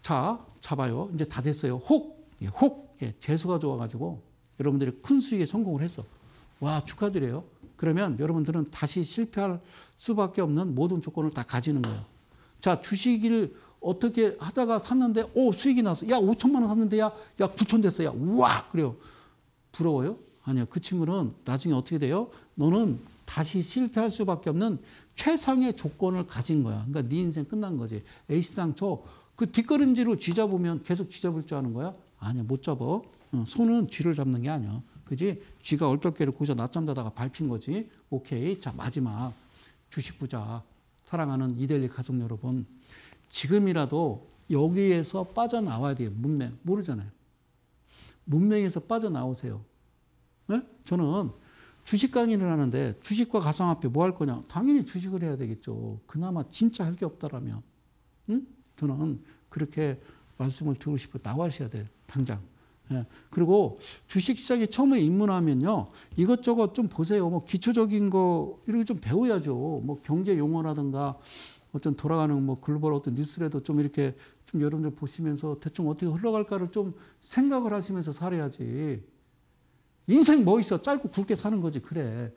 A: 자, 잡아요. 이제 다 됐어요. 혹! 예, 혹! 예, 재수가 좋아가지고, 여러분들이 큰 수익에 성공을 했어. 와, 축하드려요. 그러면 여러분들은 다시 실패할 수밖에 없는 모든 조건을 다 가지는 거예요. 자, 주식을 어떻게 하다가 샀는데, 오, 수익이 났어. 야, 5천만 원 샀는데, 야, 야, 9천 됐어. 야, 우와! 그래요. 부러워요? 아니요. 그 친구는 나중에 어떻게 돼요? 너는 다시 실패할 수밖에 없는 최상의 조건을 가진 거야. 그러니까 네 인생 끝난 거지. 에이스 당초 그 뒷걸음질로 쥐 잡으면 계속 쥐 잡을 줄 아는 거야? 아니야. 못 잡어. 손은 쥐를 잡는 게 아니야. 그지? 쥐가 얼떨결에 거기서 낮잠 자다가 밟힌 거지. 오케이. 자, 마지막. 주식 부자. 사랑하는 이델리 가족 여러분. 지금이라도 여기에서 빠져나와야 돼요. 문맹. 모르잖아요. 문명에서 빠져나오세요. 네? 저는 주식 강의를 하는데 주식과 가상화폐 뭐 할 거냐? 당연히 주식을 해야 되겠죠. 그나마 진짜 할 게 없다라면. 응? 저는 그렇게 말씀을 드리고 싶어 나와셔야 돼요. 당장. 예. 그리고 주식 시장에 처음에 입문하면요. 이것저것 좀 보세요. 뭐 기초적인 거 이렇게 좀 배워야죠. 뭐 경제 용어라든가 어떤 돌아가는 뭐 글로벌 어떤 뉴스라도 좀 이렇게 좀 여러분들 보시면서 대충 어떻게 흘러갈까를 좀 생각을 하시면서 살아야지. 인생 뭐 있어? 짧고 굵게 사는 거지. 그래.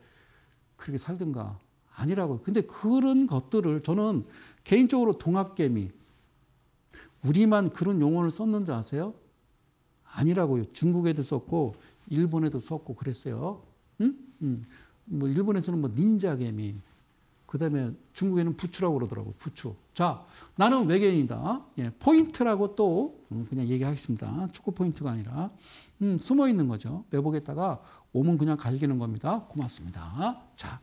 A: 그렇게 살든가. 아니라고. 근데 그런 것들을 저는 개인적으로 동학개미. 우리만 그런 용어를 썼는지 아세요? 아니라고요. 중국에도 썼고, 일본에도 썼고 그랬어요. 응? 응. 뭐 일본에서는 뭐 닌자개미. 그 다음에 중국에는 부추라고 그러더라고, 부추. 자, 나는 외계인이다. 예, 포인트라고 또 음, 그냥 얘기하겠습니다. 축구 포인트가 아니라. 음, 숨어 있는 거죠. 매복에다가 오면 그냥 갈기는 겁니다. 고맙습니다. 자,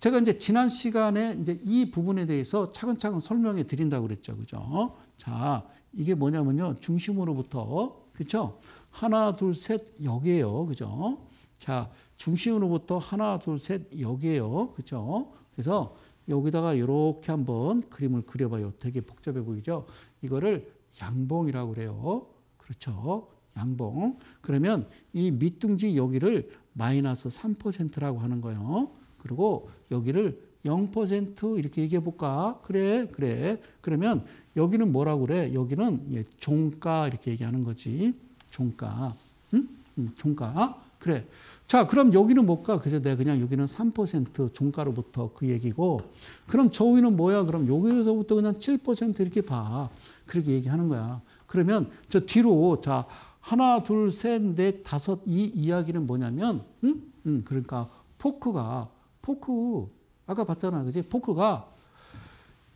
A: 제가 이제 지난 시간에 이제 이 부분에 대해서 차근차근 설명해 드린다고 그랬죠. 그죠? 자, 이게 뭐냐면요. 중심으로부터, 그죠? 하나, 둘, 셋, 여기에요. 그죠? 자, 중심으로부터 하나, 둘, 셋, 여기에요. 그죠? 그래서 여기다가 이렇게 한번 그림을 그려봐요. 되게 복잡해 보이죠? 이거를 양봉이라고 그래요. 그렇죠. 양봉. 그러면 이 밑둥지 여기를 마이너스 3%라고 하는 거예요. 그리고 여기를 0% 이렇게 얘기해 볼까? 그래, 그래. 그러면 여기는 뭐라고 그래? 여기는 예, 종가 이렇게 얘기하는 거지. 종가. 응? 응, 종가. 그래. 자, 그럼 여기는 뭘까? 그래서 내가 그냥 여기는 3% 종가로부터 그 얘기고, 그럼 저 위는 뭐야? 그럼 여기서부터 그냥 7% 이렇게 봐. 그렇게 얘기하는 거야. 그러면 저 뒤로, 자, 하나, 둘, 셋, 넷, 다섯, 이 이야기는 뭐냐면, 응? 응, 그러니까 포크가, 포크, 아까 봤잖아. 그지? 포크가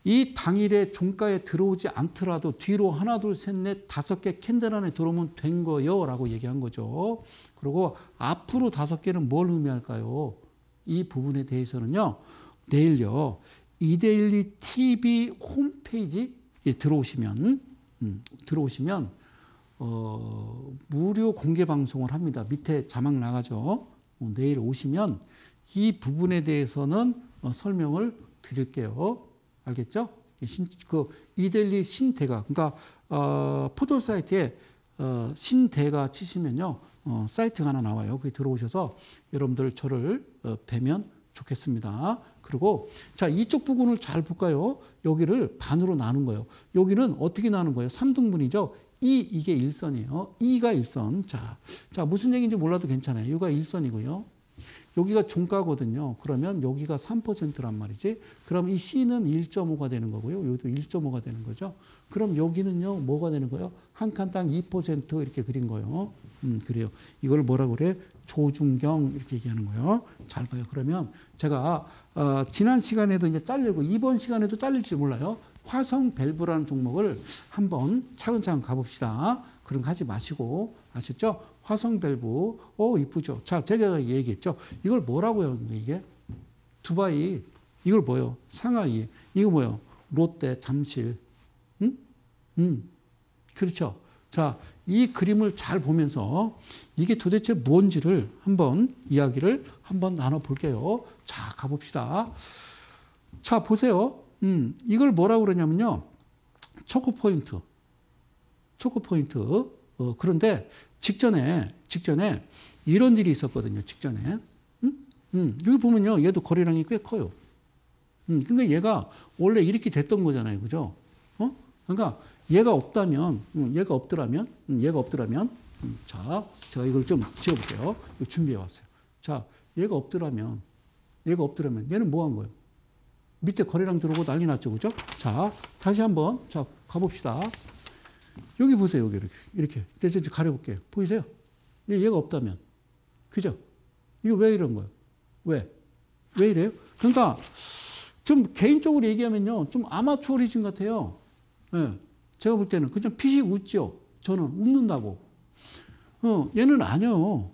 A: 이 당일에 종가에 들어오지 않더라도 뒤로 하나, 둘, 셋, 넷, 다섯 개 candle 안에 들어오면 된 거요. 라고 얘기한 거죠. 그리고 앞으로 다섯 개는 뭘 의미할까요? 이 부분에 대해서는요. 내일요. 이데일리 TV 홈페이지에 들어오시면, 음, 들어오시면, 어, 무료 공개 방송을 합니다. 밑에 자막 나가죠. 어, 내일 오시면 이 부분에 대해서는 어, 설명을 드릴게요. 알겠죠? 신, 그 이델리 신대가 그러니까 어, 포털 사이트에 어, 신대가 치시면요 어, 사이트가 하나 나와요. 거기 들어오셔서 여러분들 저를 어, 뵈면 좋겠습니다. 그리고 자 이쪽 부분을 잘 볼까요? 여기를 반으로 나눈 거예요. 여기는 어떻게 나눈 거예요? 3등분이죠. 이 이게 일선이에요. 이가 일선. 자, 자 무슨 얘기인지 몰라도 괜찮아요. 여기가 일선이고요. 여기가 종가거든요. 그러면 여기가 3%란 말이지. 그럼 이 C는 1.5가 되는 거고요. 여기도 1.5가 되는 거죠. 그럼 여기는요, 뭐가 되는 거예요? 한 칸당 2% 이렇게 그린 거예요. 음, 그래요. 이걸 뭐라고 그래? 조중경 이렇게 얘기하는 거예요. 잘 봐요. 그러면 제가 어, 지난 시간에도 이제 잘리고 이번 시간에도 잘릴지 몰라요. 화성 밸브라는 종목을 한번 차근차근 가봅시다. 그런 거 하지 마시고 아셨죠? 화성 밸브. 어 이쁘죠. 자 제가 얘기했죠. 이걸 뭐라고요? 이게 두바이 이걸 뭐요? 상하이 이거 뭐요? 롯데 잠실. 응? 응. 그렇죠. 자, 이 그림을 잘 보면서 이게 도대체 뭔지를 한번 이야기를 한번 나눠 볼게요. 자, 가봅시다. 자, 보세요. 음, 이걸 뭐라고 그러냐면요. 초코 포인트. 초코 포인트. 어, 그런데 직전에, 직전에 이런 일이 있었거든요. 직전에. 음? 음, 여기 보면요. 얘도 거래량이 꽤 커요. 음, 그러니까 얘가 원래 이렇게 됐던 거잖아요. 그죠? 어? 그러니까 얘가 없다면, 음, 얘가 없더라면, 음, 얘가 없더라면, 음, 자, 제가 이걸 좀 지어볼게요. 준비해 왔어요. 자, 얘가 없더라면, 얘가 없더라면, 얘는 뭐 한 거예요? 밑에 거래량 들어오고 난리 났죠. 그죠? 자, 다시 한번, 자, 가봅시다. 여기 보세요. 여기 이렇게. 이렇게. 이제 가려볼게요. 보이세요? 얘가 없다면. 그죠? 이거 왜 이런 거예요? 왜? 왜 이래요? 그러니까, 좀 개인적으로 얘기하면요. 좀 아마추어리즘 같아요. 예. 네. 제가 볼 때는 그냥 피식 웃죠. 저는 웃는다고. 어, 얘는 아니요.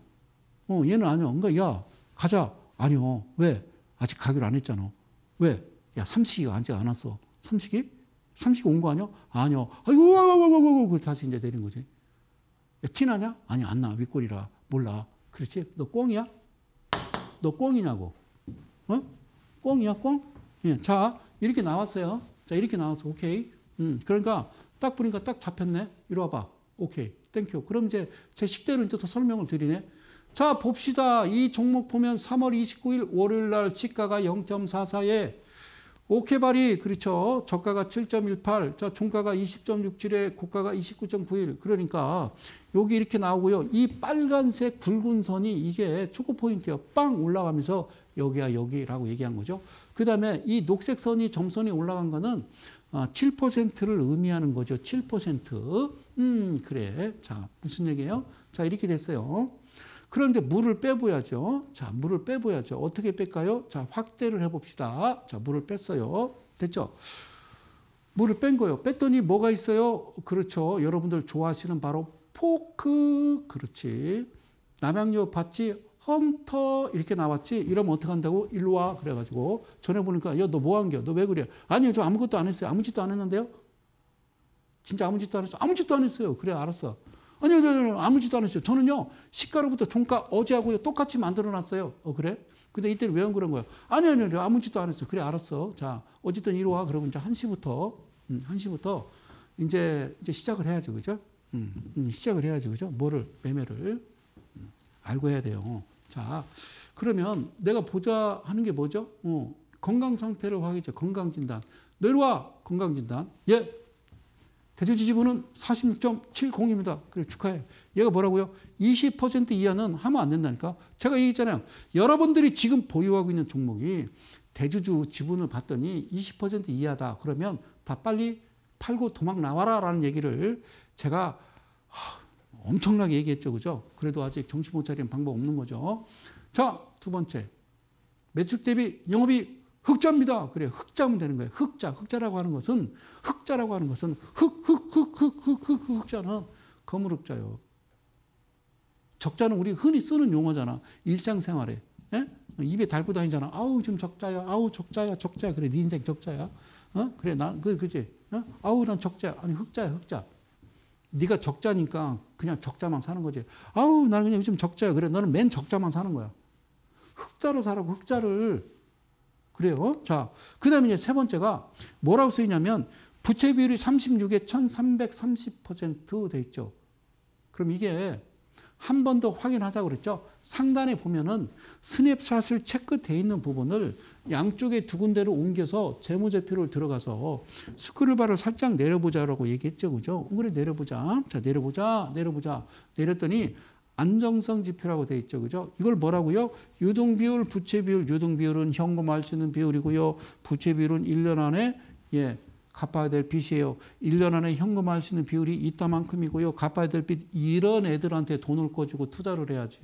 A: 어, 얘는 아니요. 그러니까 야, 가자. 아니요. 왜? 아직 가기로 안 했잖아. 왜? 야, 삼식이가 아직 안 왔어. 삼식이? 삼식이 온거 아니야? 아니요. 아이고, 아이고, 그 다시 이제 내린 거지. 야, 티 나냐? 아니, 안 나. 윗골이라. 몰라. 그렇지? 너 꽁이야? 너 꽁이냐고. 어? 꽁이야, 꽁? 예. 자, 이렇게 나왔어요. 자, 이렇게 나왔어. 오케이. 음, 그러니까 딱 보니까 딱 잡혔네. 이리 와봐. 오케이. Thank you. 그럼 이제 제 식대로 이제 더 설명을 드리네. 자, 봅시다. 이 종목 보면 3월 29일 월요일 날 시가가 0.44에 오케바리 그렇죠. 저가가 7.18, 자 종가가 20.67에 고가가 29.91. 그러니까 여기 이렇게 나오고요. 이 빨간색 굵은 선이 이게 초코 포인트요. 빵 올라가면서 여기야 여기라고 얘기한 거죠. 그다음에 이 녹색 선이 점선이 올라간 거는 7%를 아, 의미하는 거죠. 7%. 음, 그래. 자, 무슨 얘기예요? 자, 이렇게 됐어요. 그런데 물을 빼보야죠. 자, 물을 빼보야죠. 어떻게 뺄까요? 자, 확대를 해봅시다. 자, 물을 뺐어요. 됐죠? 물을 뺀 거예요. 뺐더니 뭐가 있어요? 그렇죠. 여러분들 좋아하시는 바로 포크. 그렇지. 남양유 봤지? 헌터 이렇게 나왔지? 이러면 어떻게 한다고? 일로 와. 그래가지고 전에 보니까 야, 너 뭐 한겨? 너 왜 그래? 아니요. 저 아무것도 안 했어요. 아무 짓도 안 했는데요? 진짜 아무 짓도 안 했어. 아무 짓도 안 했어요. 그래, 알았어. 아니요, 아니요, 아무 짓도 안 했어요. 저는요, 시가로부터 종가 어제하고요, 똑같이 만들어 놨어요. 어, 그래? 근데 이때는 왜 안 그런 거야? 아니요, 아니요, 아무 짓도 안 했어요. 그래, 알았어. 자, 어쨌든 이리 와. 그러면 이제 1시부터, 음, 1시부터 이제, 이제 시작을 해야죠. 그죠? 음, 음, 시작을 해야죠. 그죠? 뭐를, 매매를. 음, 알고 해야 돼요. 자, 그러면 내가 보자 하는 게 뭐죠? 어, 건강 상태를 확인해. 건강 진단. 내려와! 건강 진단. 예, 대주주 지분은 46.70입니다. 그래 축하해. 얘가 뭐라고요? 20% 이하는 하면 안 된다니까. 제가 얘기했잖아요. 여러분들이 지금 보유하고 있는 종목이 대주주 지분을 봤더니 20% 이하다. 그러면 다 빨리 팔고 도망 나와라라는 얘기를 제가 엄청나게 얘기했죠. 그죠? 그래도 아직 정신 못 차리는 방법 없는 거죠. 자, 두 번째. 매출 대비 영업이 흑자입니다. 그래 흑자면 되는 거예요. 흑자. 흑자라고 하는 것은 흑자라고 하는 것은 흑 흑 흑 흑 흑 흑 흑자는 거물 흑자요. 적자는 우리 흔히 쓰는 용어잖아. 일상생활에. 예? 입에 달고 다니잖아. 아우 지금 적자야. 아우 적자야. 적자야. 그래 네 인생 적자야. 어? 그래 난 그 그지. 어? 아우 난 적자야. 아니 흑자야 흑자. 네가 적자니까 그냥 적자만 사는 거지. 아우 나는 그냥 요즘 적자야. 그래 너는 맨 적자만 사는 거야. 흑자로 살라고 흑자를 그래요. 자, 그 다음에 이제 세 번째가 뭐라고 쓰이냐면 부채 비율이 36에 1330%돼 있죠. 그럼 이게 한 번 더 확인하자고 그랬죠. 상단에 보면은 스냅샷을 체크돼 있는 부분을 양쪽에 두 군데로 옮겨서 재무제표를 들어가서 스크롤바를 살짝 내려보자라고 얘기했죠. 그죠? 그래, 내려보자. 자, 내려보자. 내려보자. 내렸더니 안정성 지표라고 돼 있죠. 그죠? 이걸 뭐라고요? 유동 비율, 부채 비율, 유동 비율은 현금화 할 수 있는 비율이고요. 부채 비율은 1년 안에 예, 갚아야 될 빚이에요. 1년 안에 현금화할 수 있는 비율이 이따만큼이고요. 갚아야 될 빚 이런 애들한테 돈을 꿔주고 투자를 해야지.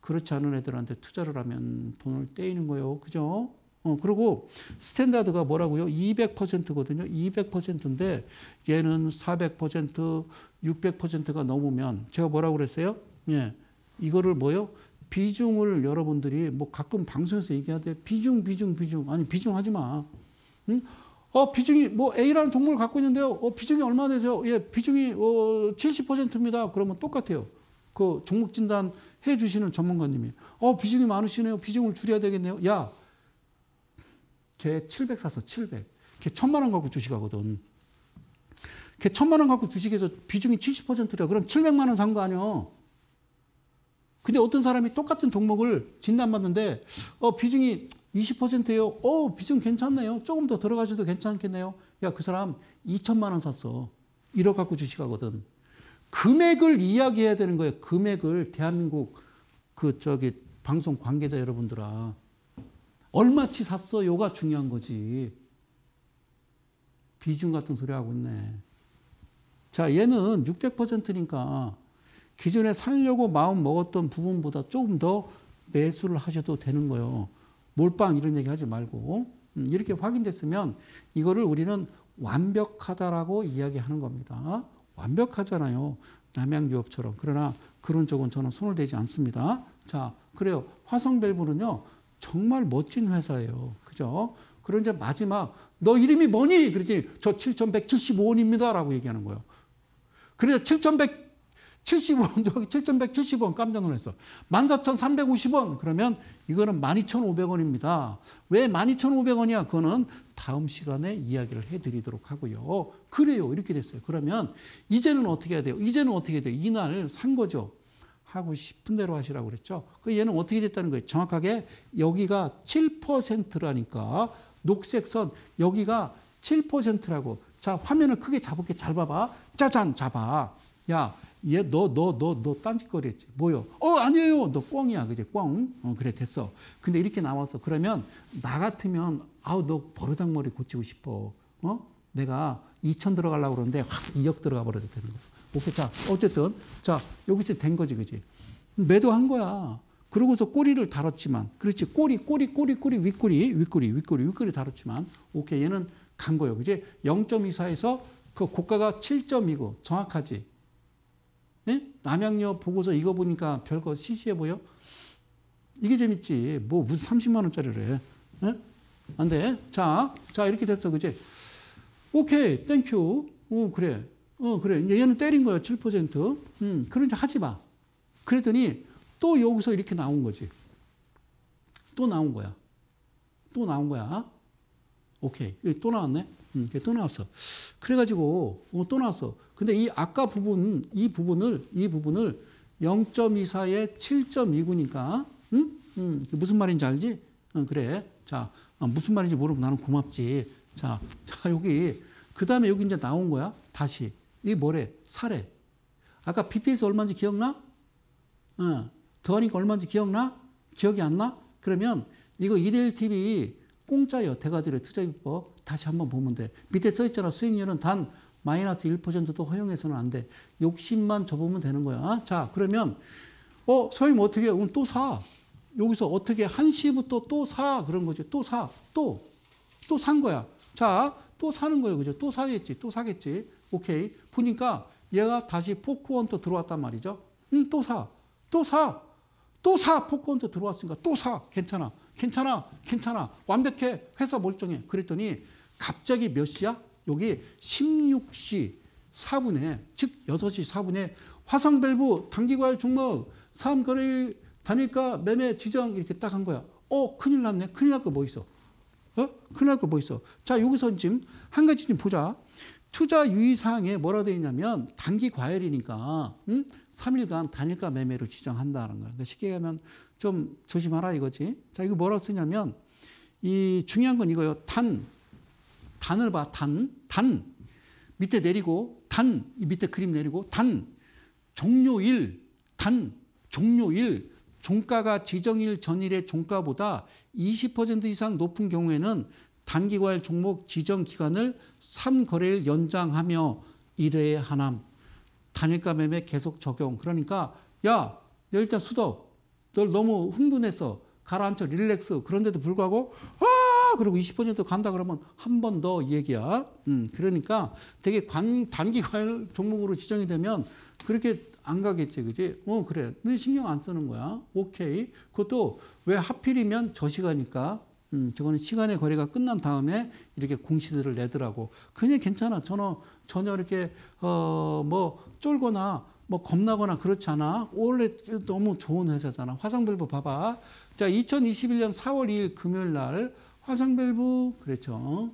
A: 그렇지 않은 애들한테 투자를 하면 돈을 떼이는 거예요. 그죠? 어, 그리고 standard가 뭐라고요? 200%거든요. 200%인데 얘는 400%, 600%가 넘으면 제가 뭐라고 그랬어요? 예. 이거를 뭐요? 비중을 여러분들이 뭐 가끔 방송에서 얘기하되 비중, 비중, 비중. 아니, 비중 하지 마. 응? 어, 비중이 뭐 A라는 동물을 갖고 있는데요. 어, 비중이 얼마 되세요? 예, 비중이 어, 70%입니다. 그러면 똑같아요. 그 종목 진단 해 주시는 전문가님이. 어, 비중이 많으시네요. 비중을 줄여야 되겠네요. 야, 걔 700 사서 700. 걔 천만 원 갖고 주식하거든. 걔 천만 원 갖고 주식에서 비중이 70%래. 그럼 700만 원 산 거 아니야. 근데 어떤 사람이 똑같은 종목을 진단받는데 어 비중이 20%예요. 어 비중 괜찮네요. 조금 더 들어가셔도 괜찮겠네요. 야 그 사람 2천만 원 샀어. 1억 갖고 주식하거든. 금액을 이야기해야 되는 거예요. 금액을 대한민국 그 저기 방송 관계자 여러분들아. 얼마치 샀어요가 중요한 거지. 비중 같은 소리 하고 있네. 자, 얘는 600%니까 기존에 살려고 마음 먹었던 부분보다 조금 더 매수를 하셔도 되는 거예요. 몰빵 이런 얘기 하지 말고. 음, 이렇게 확인됐으면 이거를 우리는 완벽하다라고 이야기하는 겁니다. 완벽하잖아요. 남양유업처럼. 그러나 그런 쪽은 저는 손을 대지 않습니다. 자, 그래요. 화성밸브는요. 정말 멋진 회사예요. 그죠? 그런 이제 마지막, 너 이름이 뭐니? 그러지, 저 7,175원입니다. 라고 얘기하는 거예요. 그래서 7,175원 더하기 7,170원 깜짝 놀랐어. 14,350원. 그러면 이거는 12,500원입니다. 왜 12,500원이야? 그거는 다음 시간에 이야기를 해드리도록 하고요. 그래요. 이렇게 됐어요. 그러면 이제는 어떻게 해야 돼요? 이제는 어떻게 해야 돼요? 이날 산 거죠. 하고 싶은 대로 하시라고 그랬죠. 그 얘는 어떻게 됐다는 거예요? 정확하게 여기가 7%라니까 녹색 선 여기가 7%라고. 자, 화면을 크게 잡을게 잘 봐봐. 짜잔 잡아. 야, 얘 너 너 너 너 딴짓거리 했지. 뭐요? 어 아니에요. 너 꽝이야. 그지? 꽝. 어 그래 됐어. 근데 이렇게 나왔어. 그러면 나 같으면 아우 너 버르장머리 고치고 싶어. 어? 내가 2천 들어가려고 그러는데 확 2억 들어가 버려도 되는 거야. 오케이. 자, 어쨌든 자, 여기서 된 거지. 그지? 매도한 거야. 그러고서 꼬리를 다뤘지만 그렇지. 꼬리 꼬리 꼬리 꼬리 윗꼬리 윗꼬리 윗꼬리 윗꼬리 다뤘지만 오케이. 얘는 간 거예요. 그지? 0.24에서 그 고가가 7.2고 정확하지. 예? 남양여 보고서 이거 보니까 별거 시시해 보여? 이게 재밌지. 뭐 무슨 30만 원짜리래. 예? 안 돼. 자, 자 이렇게 됐어, 그지? 오케이, thank you. 어 그래, 어 그래. 얘는 때린 거야, 7%. 음, 그러니까 하지 마. 그랬더니 또 여기서 이렇게 나온 거지. 또 나온 거야. 또 나온 거야. 오케이, 또 나왔네. 음, 또 나왔어. 그래가지고 어, 또 나왔어. 근데 이 아까 부분, 이 부분을 이 부분을 0.24에 7.29니까, 응? 응, 무슨 말인지 알지? 응, 그래. 자, 아, 무슨 말인지 모르면 나는 고맙지. 자, 자 여기 그 다음에 여기 이제 나온 거야. 다시 이게 뭐래? 사례. 아까 BPS 얼마인지 기억나? 어, 더하니까 얼마인지 기억나? 기억이 안 나? 그러면 이거 이데일 TV 공짜예요. 대가들의 투자 비법. 다시 한번 보면 돼. 밑에 써 있잖아. 수익률은 단 마이너스 1%도 허용해서는 안 돼. 욕심만 접으면 되는 거야. 자, 그러면 어, 선생님 어떻게 응, 또 사. 여기서 어떻게 1시부터 또 사. 그런 거지. 또 사. 또. 또 산 거야. 자, 또 사는 거예요. 그죠? 또 사겠지. 또 사겠지. 오케이. 보니까 얘가 다시 포크원또 들어왔단 말이죠. 응, 또 사. 또 사. 또 사. 포크원또 들어왔으니까 또 사. 괜찮아. 괜찮아. 괜찮아. 완벽해. 회사 멀쩡해. 그랬더니 갑자기 몇 시야? 여기 16시 4분에, 즉 6시 4분에 화성밸브 단기과열 종목 3거래일 단일가 매매 지정 이렇게 딱 한 거야. 어, 큰일 났네. 큰일 날 거 뭐 있어? 어? 큰일 날 거 뭐 있어? 자, 여기서 지금 한 가지 좀 보자. 투자 유의사항에 뭐라 되어 있냐면 단기 과열이니까 응? 3일간 단일가 매매로 지정한다는 거야. 그러니까 쉽게 하면 좀 조심하라 이거지. 자, 이거 뭐라고 쓰냐면 이 중요한 건 이거요. 단 단을 봐. 단. 단. 밑에 내리고 단. 이 밑에 그림 내리고 단. 종료일. 단. 종료일. 종가가 지정일 전일의 종가보다 20% 이상 높은 경우에는 단기과열 종목 지정 기간을 3거래일 연장하며 1회에 하남. 단일가 매매 계속 적용. 그러니까 야, 너 일단 수도. 널 너무 흥분해서 가라앉혀 릴렉스. 그런데도 불구하고 아, 그리고 20% 간다 그러면 한 번 더 얘기야. 음, 그러니까 되게 관, 단기 과열 종목으로 지정이 되면 그렇게 안 가겠지, 그지? 어, 그래. 너 신경 안 쓰는 거야. 오케이. 그것도 왜 하필이면 저 시간이니까. 음, 저거는 시간의 거래가 끝난 다음에 이렇게 공시들을 내더라고. 그냥 괜찮아. 전혀, 전혀 이렇게, 어, 뭐, 쫄거나, 뭐, 겁나거나 그렇지 않아. 원래 너무 좋은 회사잖아. 화성밸브 봐봐. 자, 2021년 4월 2일 금요일 날 화성밸브, 그랬죠.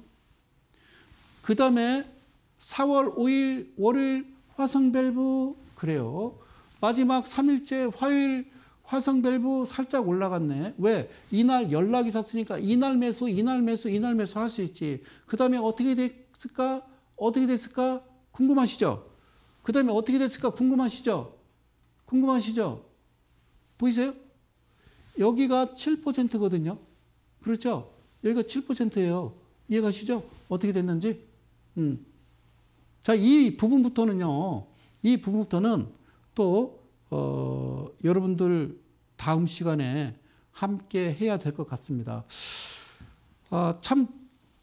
A: 그 다음에 4월 5일 월요일 화성밸브, 그래요. 마지막 3일째 화요일 화성밸브 살짝 올라갔네. 왜? 이날 연락이 샀으니까 이날 매수, 이날 매수, 이날 매수 할 수 있지. 그 다음에 어떻게 됐을까? 어떻게 됐을까? 궁금하시죠? 그 다음에 어떻게 됐을까? 궁금하시죠? 궁금하시죠? 보이세요? 여기가 7%거든요. 그렇죠? 여기가 7%예요. 이해가시죠? 어떻게 됐는지? 음. 자, 이 부분부터는요. 이 부분부터는 또 어, 여러분들 다음 시간에 함께 해야 될 것 같습니다. 아, 참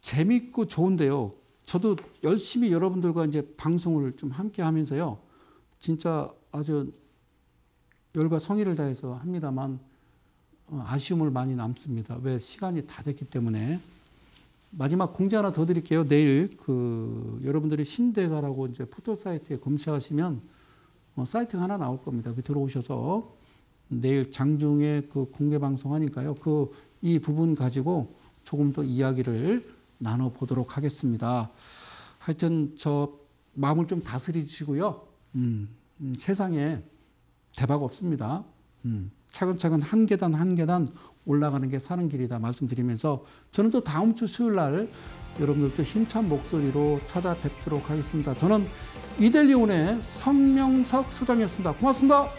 A: 재밌고 좋은데요. 저도 열심히 여러분들과 이제 방송을 좀 함께 하면서요. 진짜 아주 열과 성의를 다해서 합니다만 어, 아쉬움을 많이 남습니다. 왜 시간이 다 됐기 때문에 마지막 공지 하나 더 드릴게요. 내일 그 여러분들이 신대가라고 이제 포털 사이트에 검색하시면 어, 사이트가 하나 나올 겁니다. 그 들어오셔서 내일 장중에 그 공개 방송하니까요. 그 이 부분 가지고 조금 더 이야기를 나눠 보도록 하겠습니다. 하여튼 저 마음을 좀 다스리시고요. 음, 음, 세상에 대박 없습니다. 음, 차근차근 한 계단 한 계단 올라가는 게 사는 길이다 말씀드리면서 저는 또 다음 주 수요일 날 여러분들도 힘찬 목소리로 찾아뵙도록 하겠습니다. 저는 이델리온의 성명석 소장이었습니다. 고맙습니다.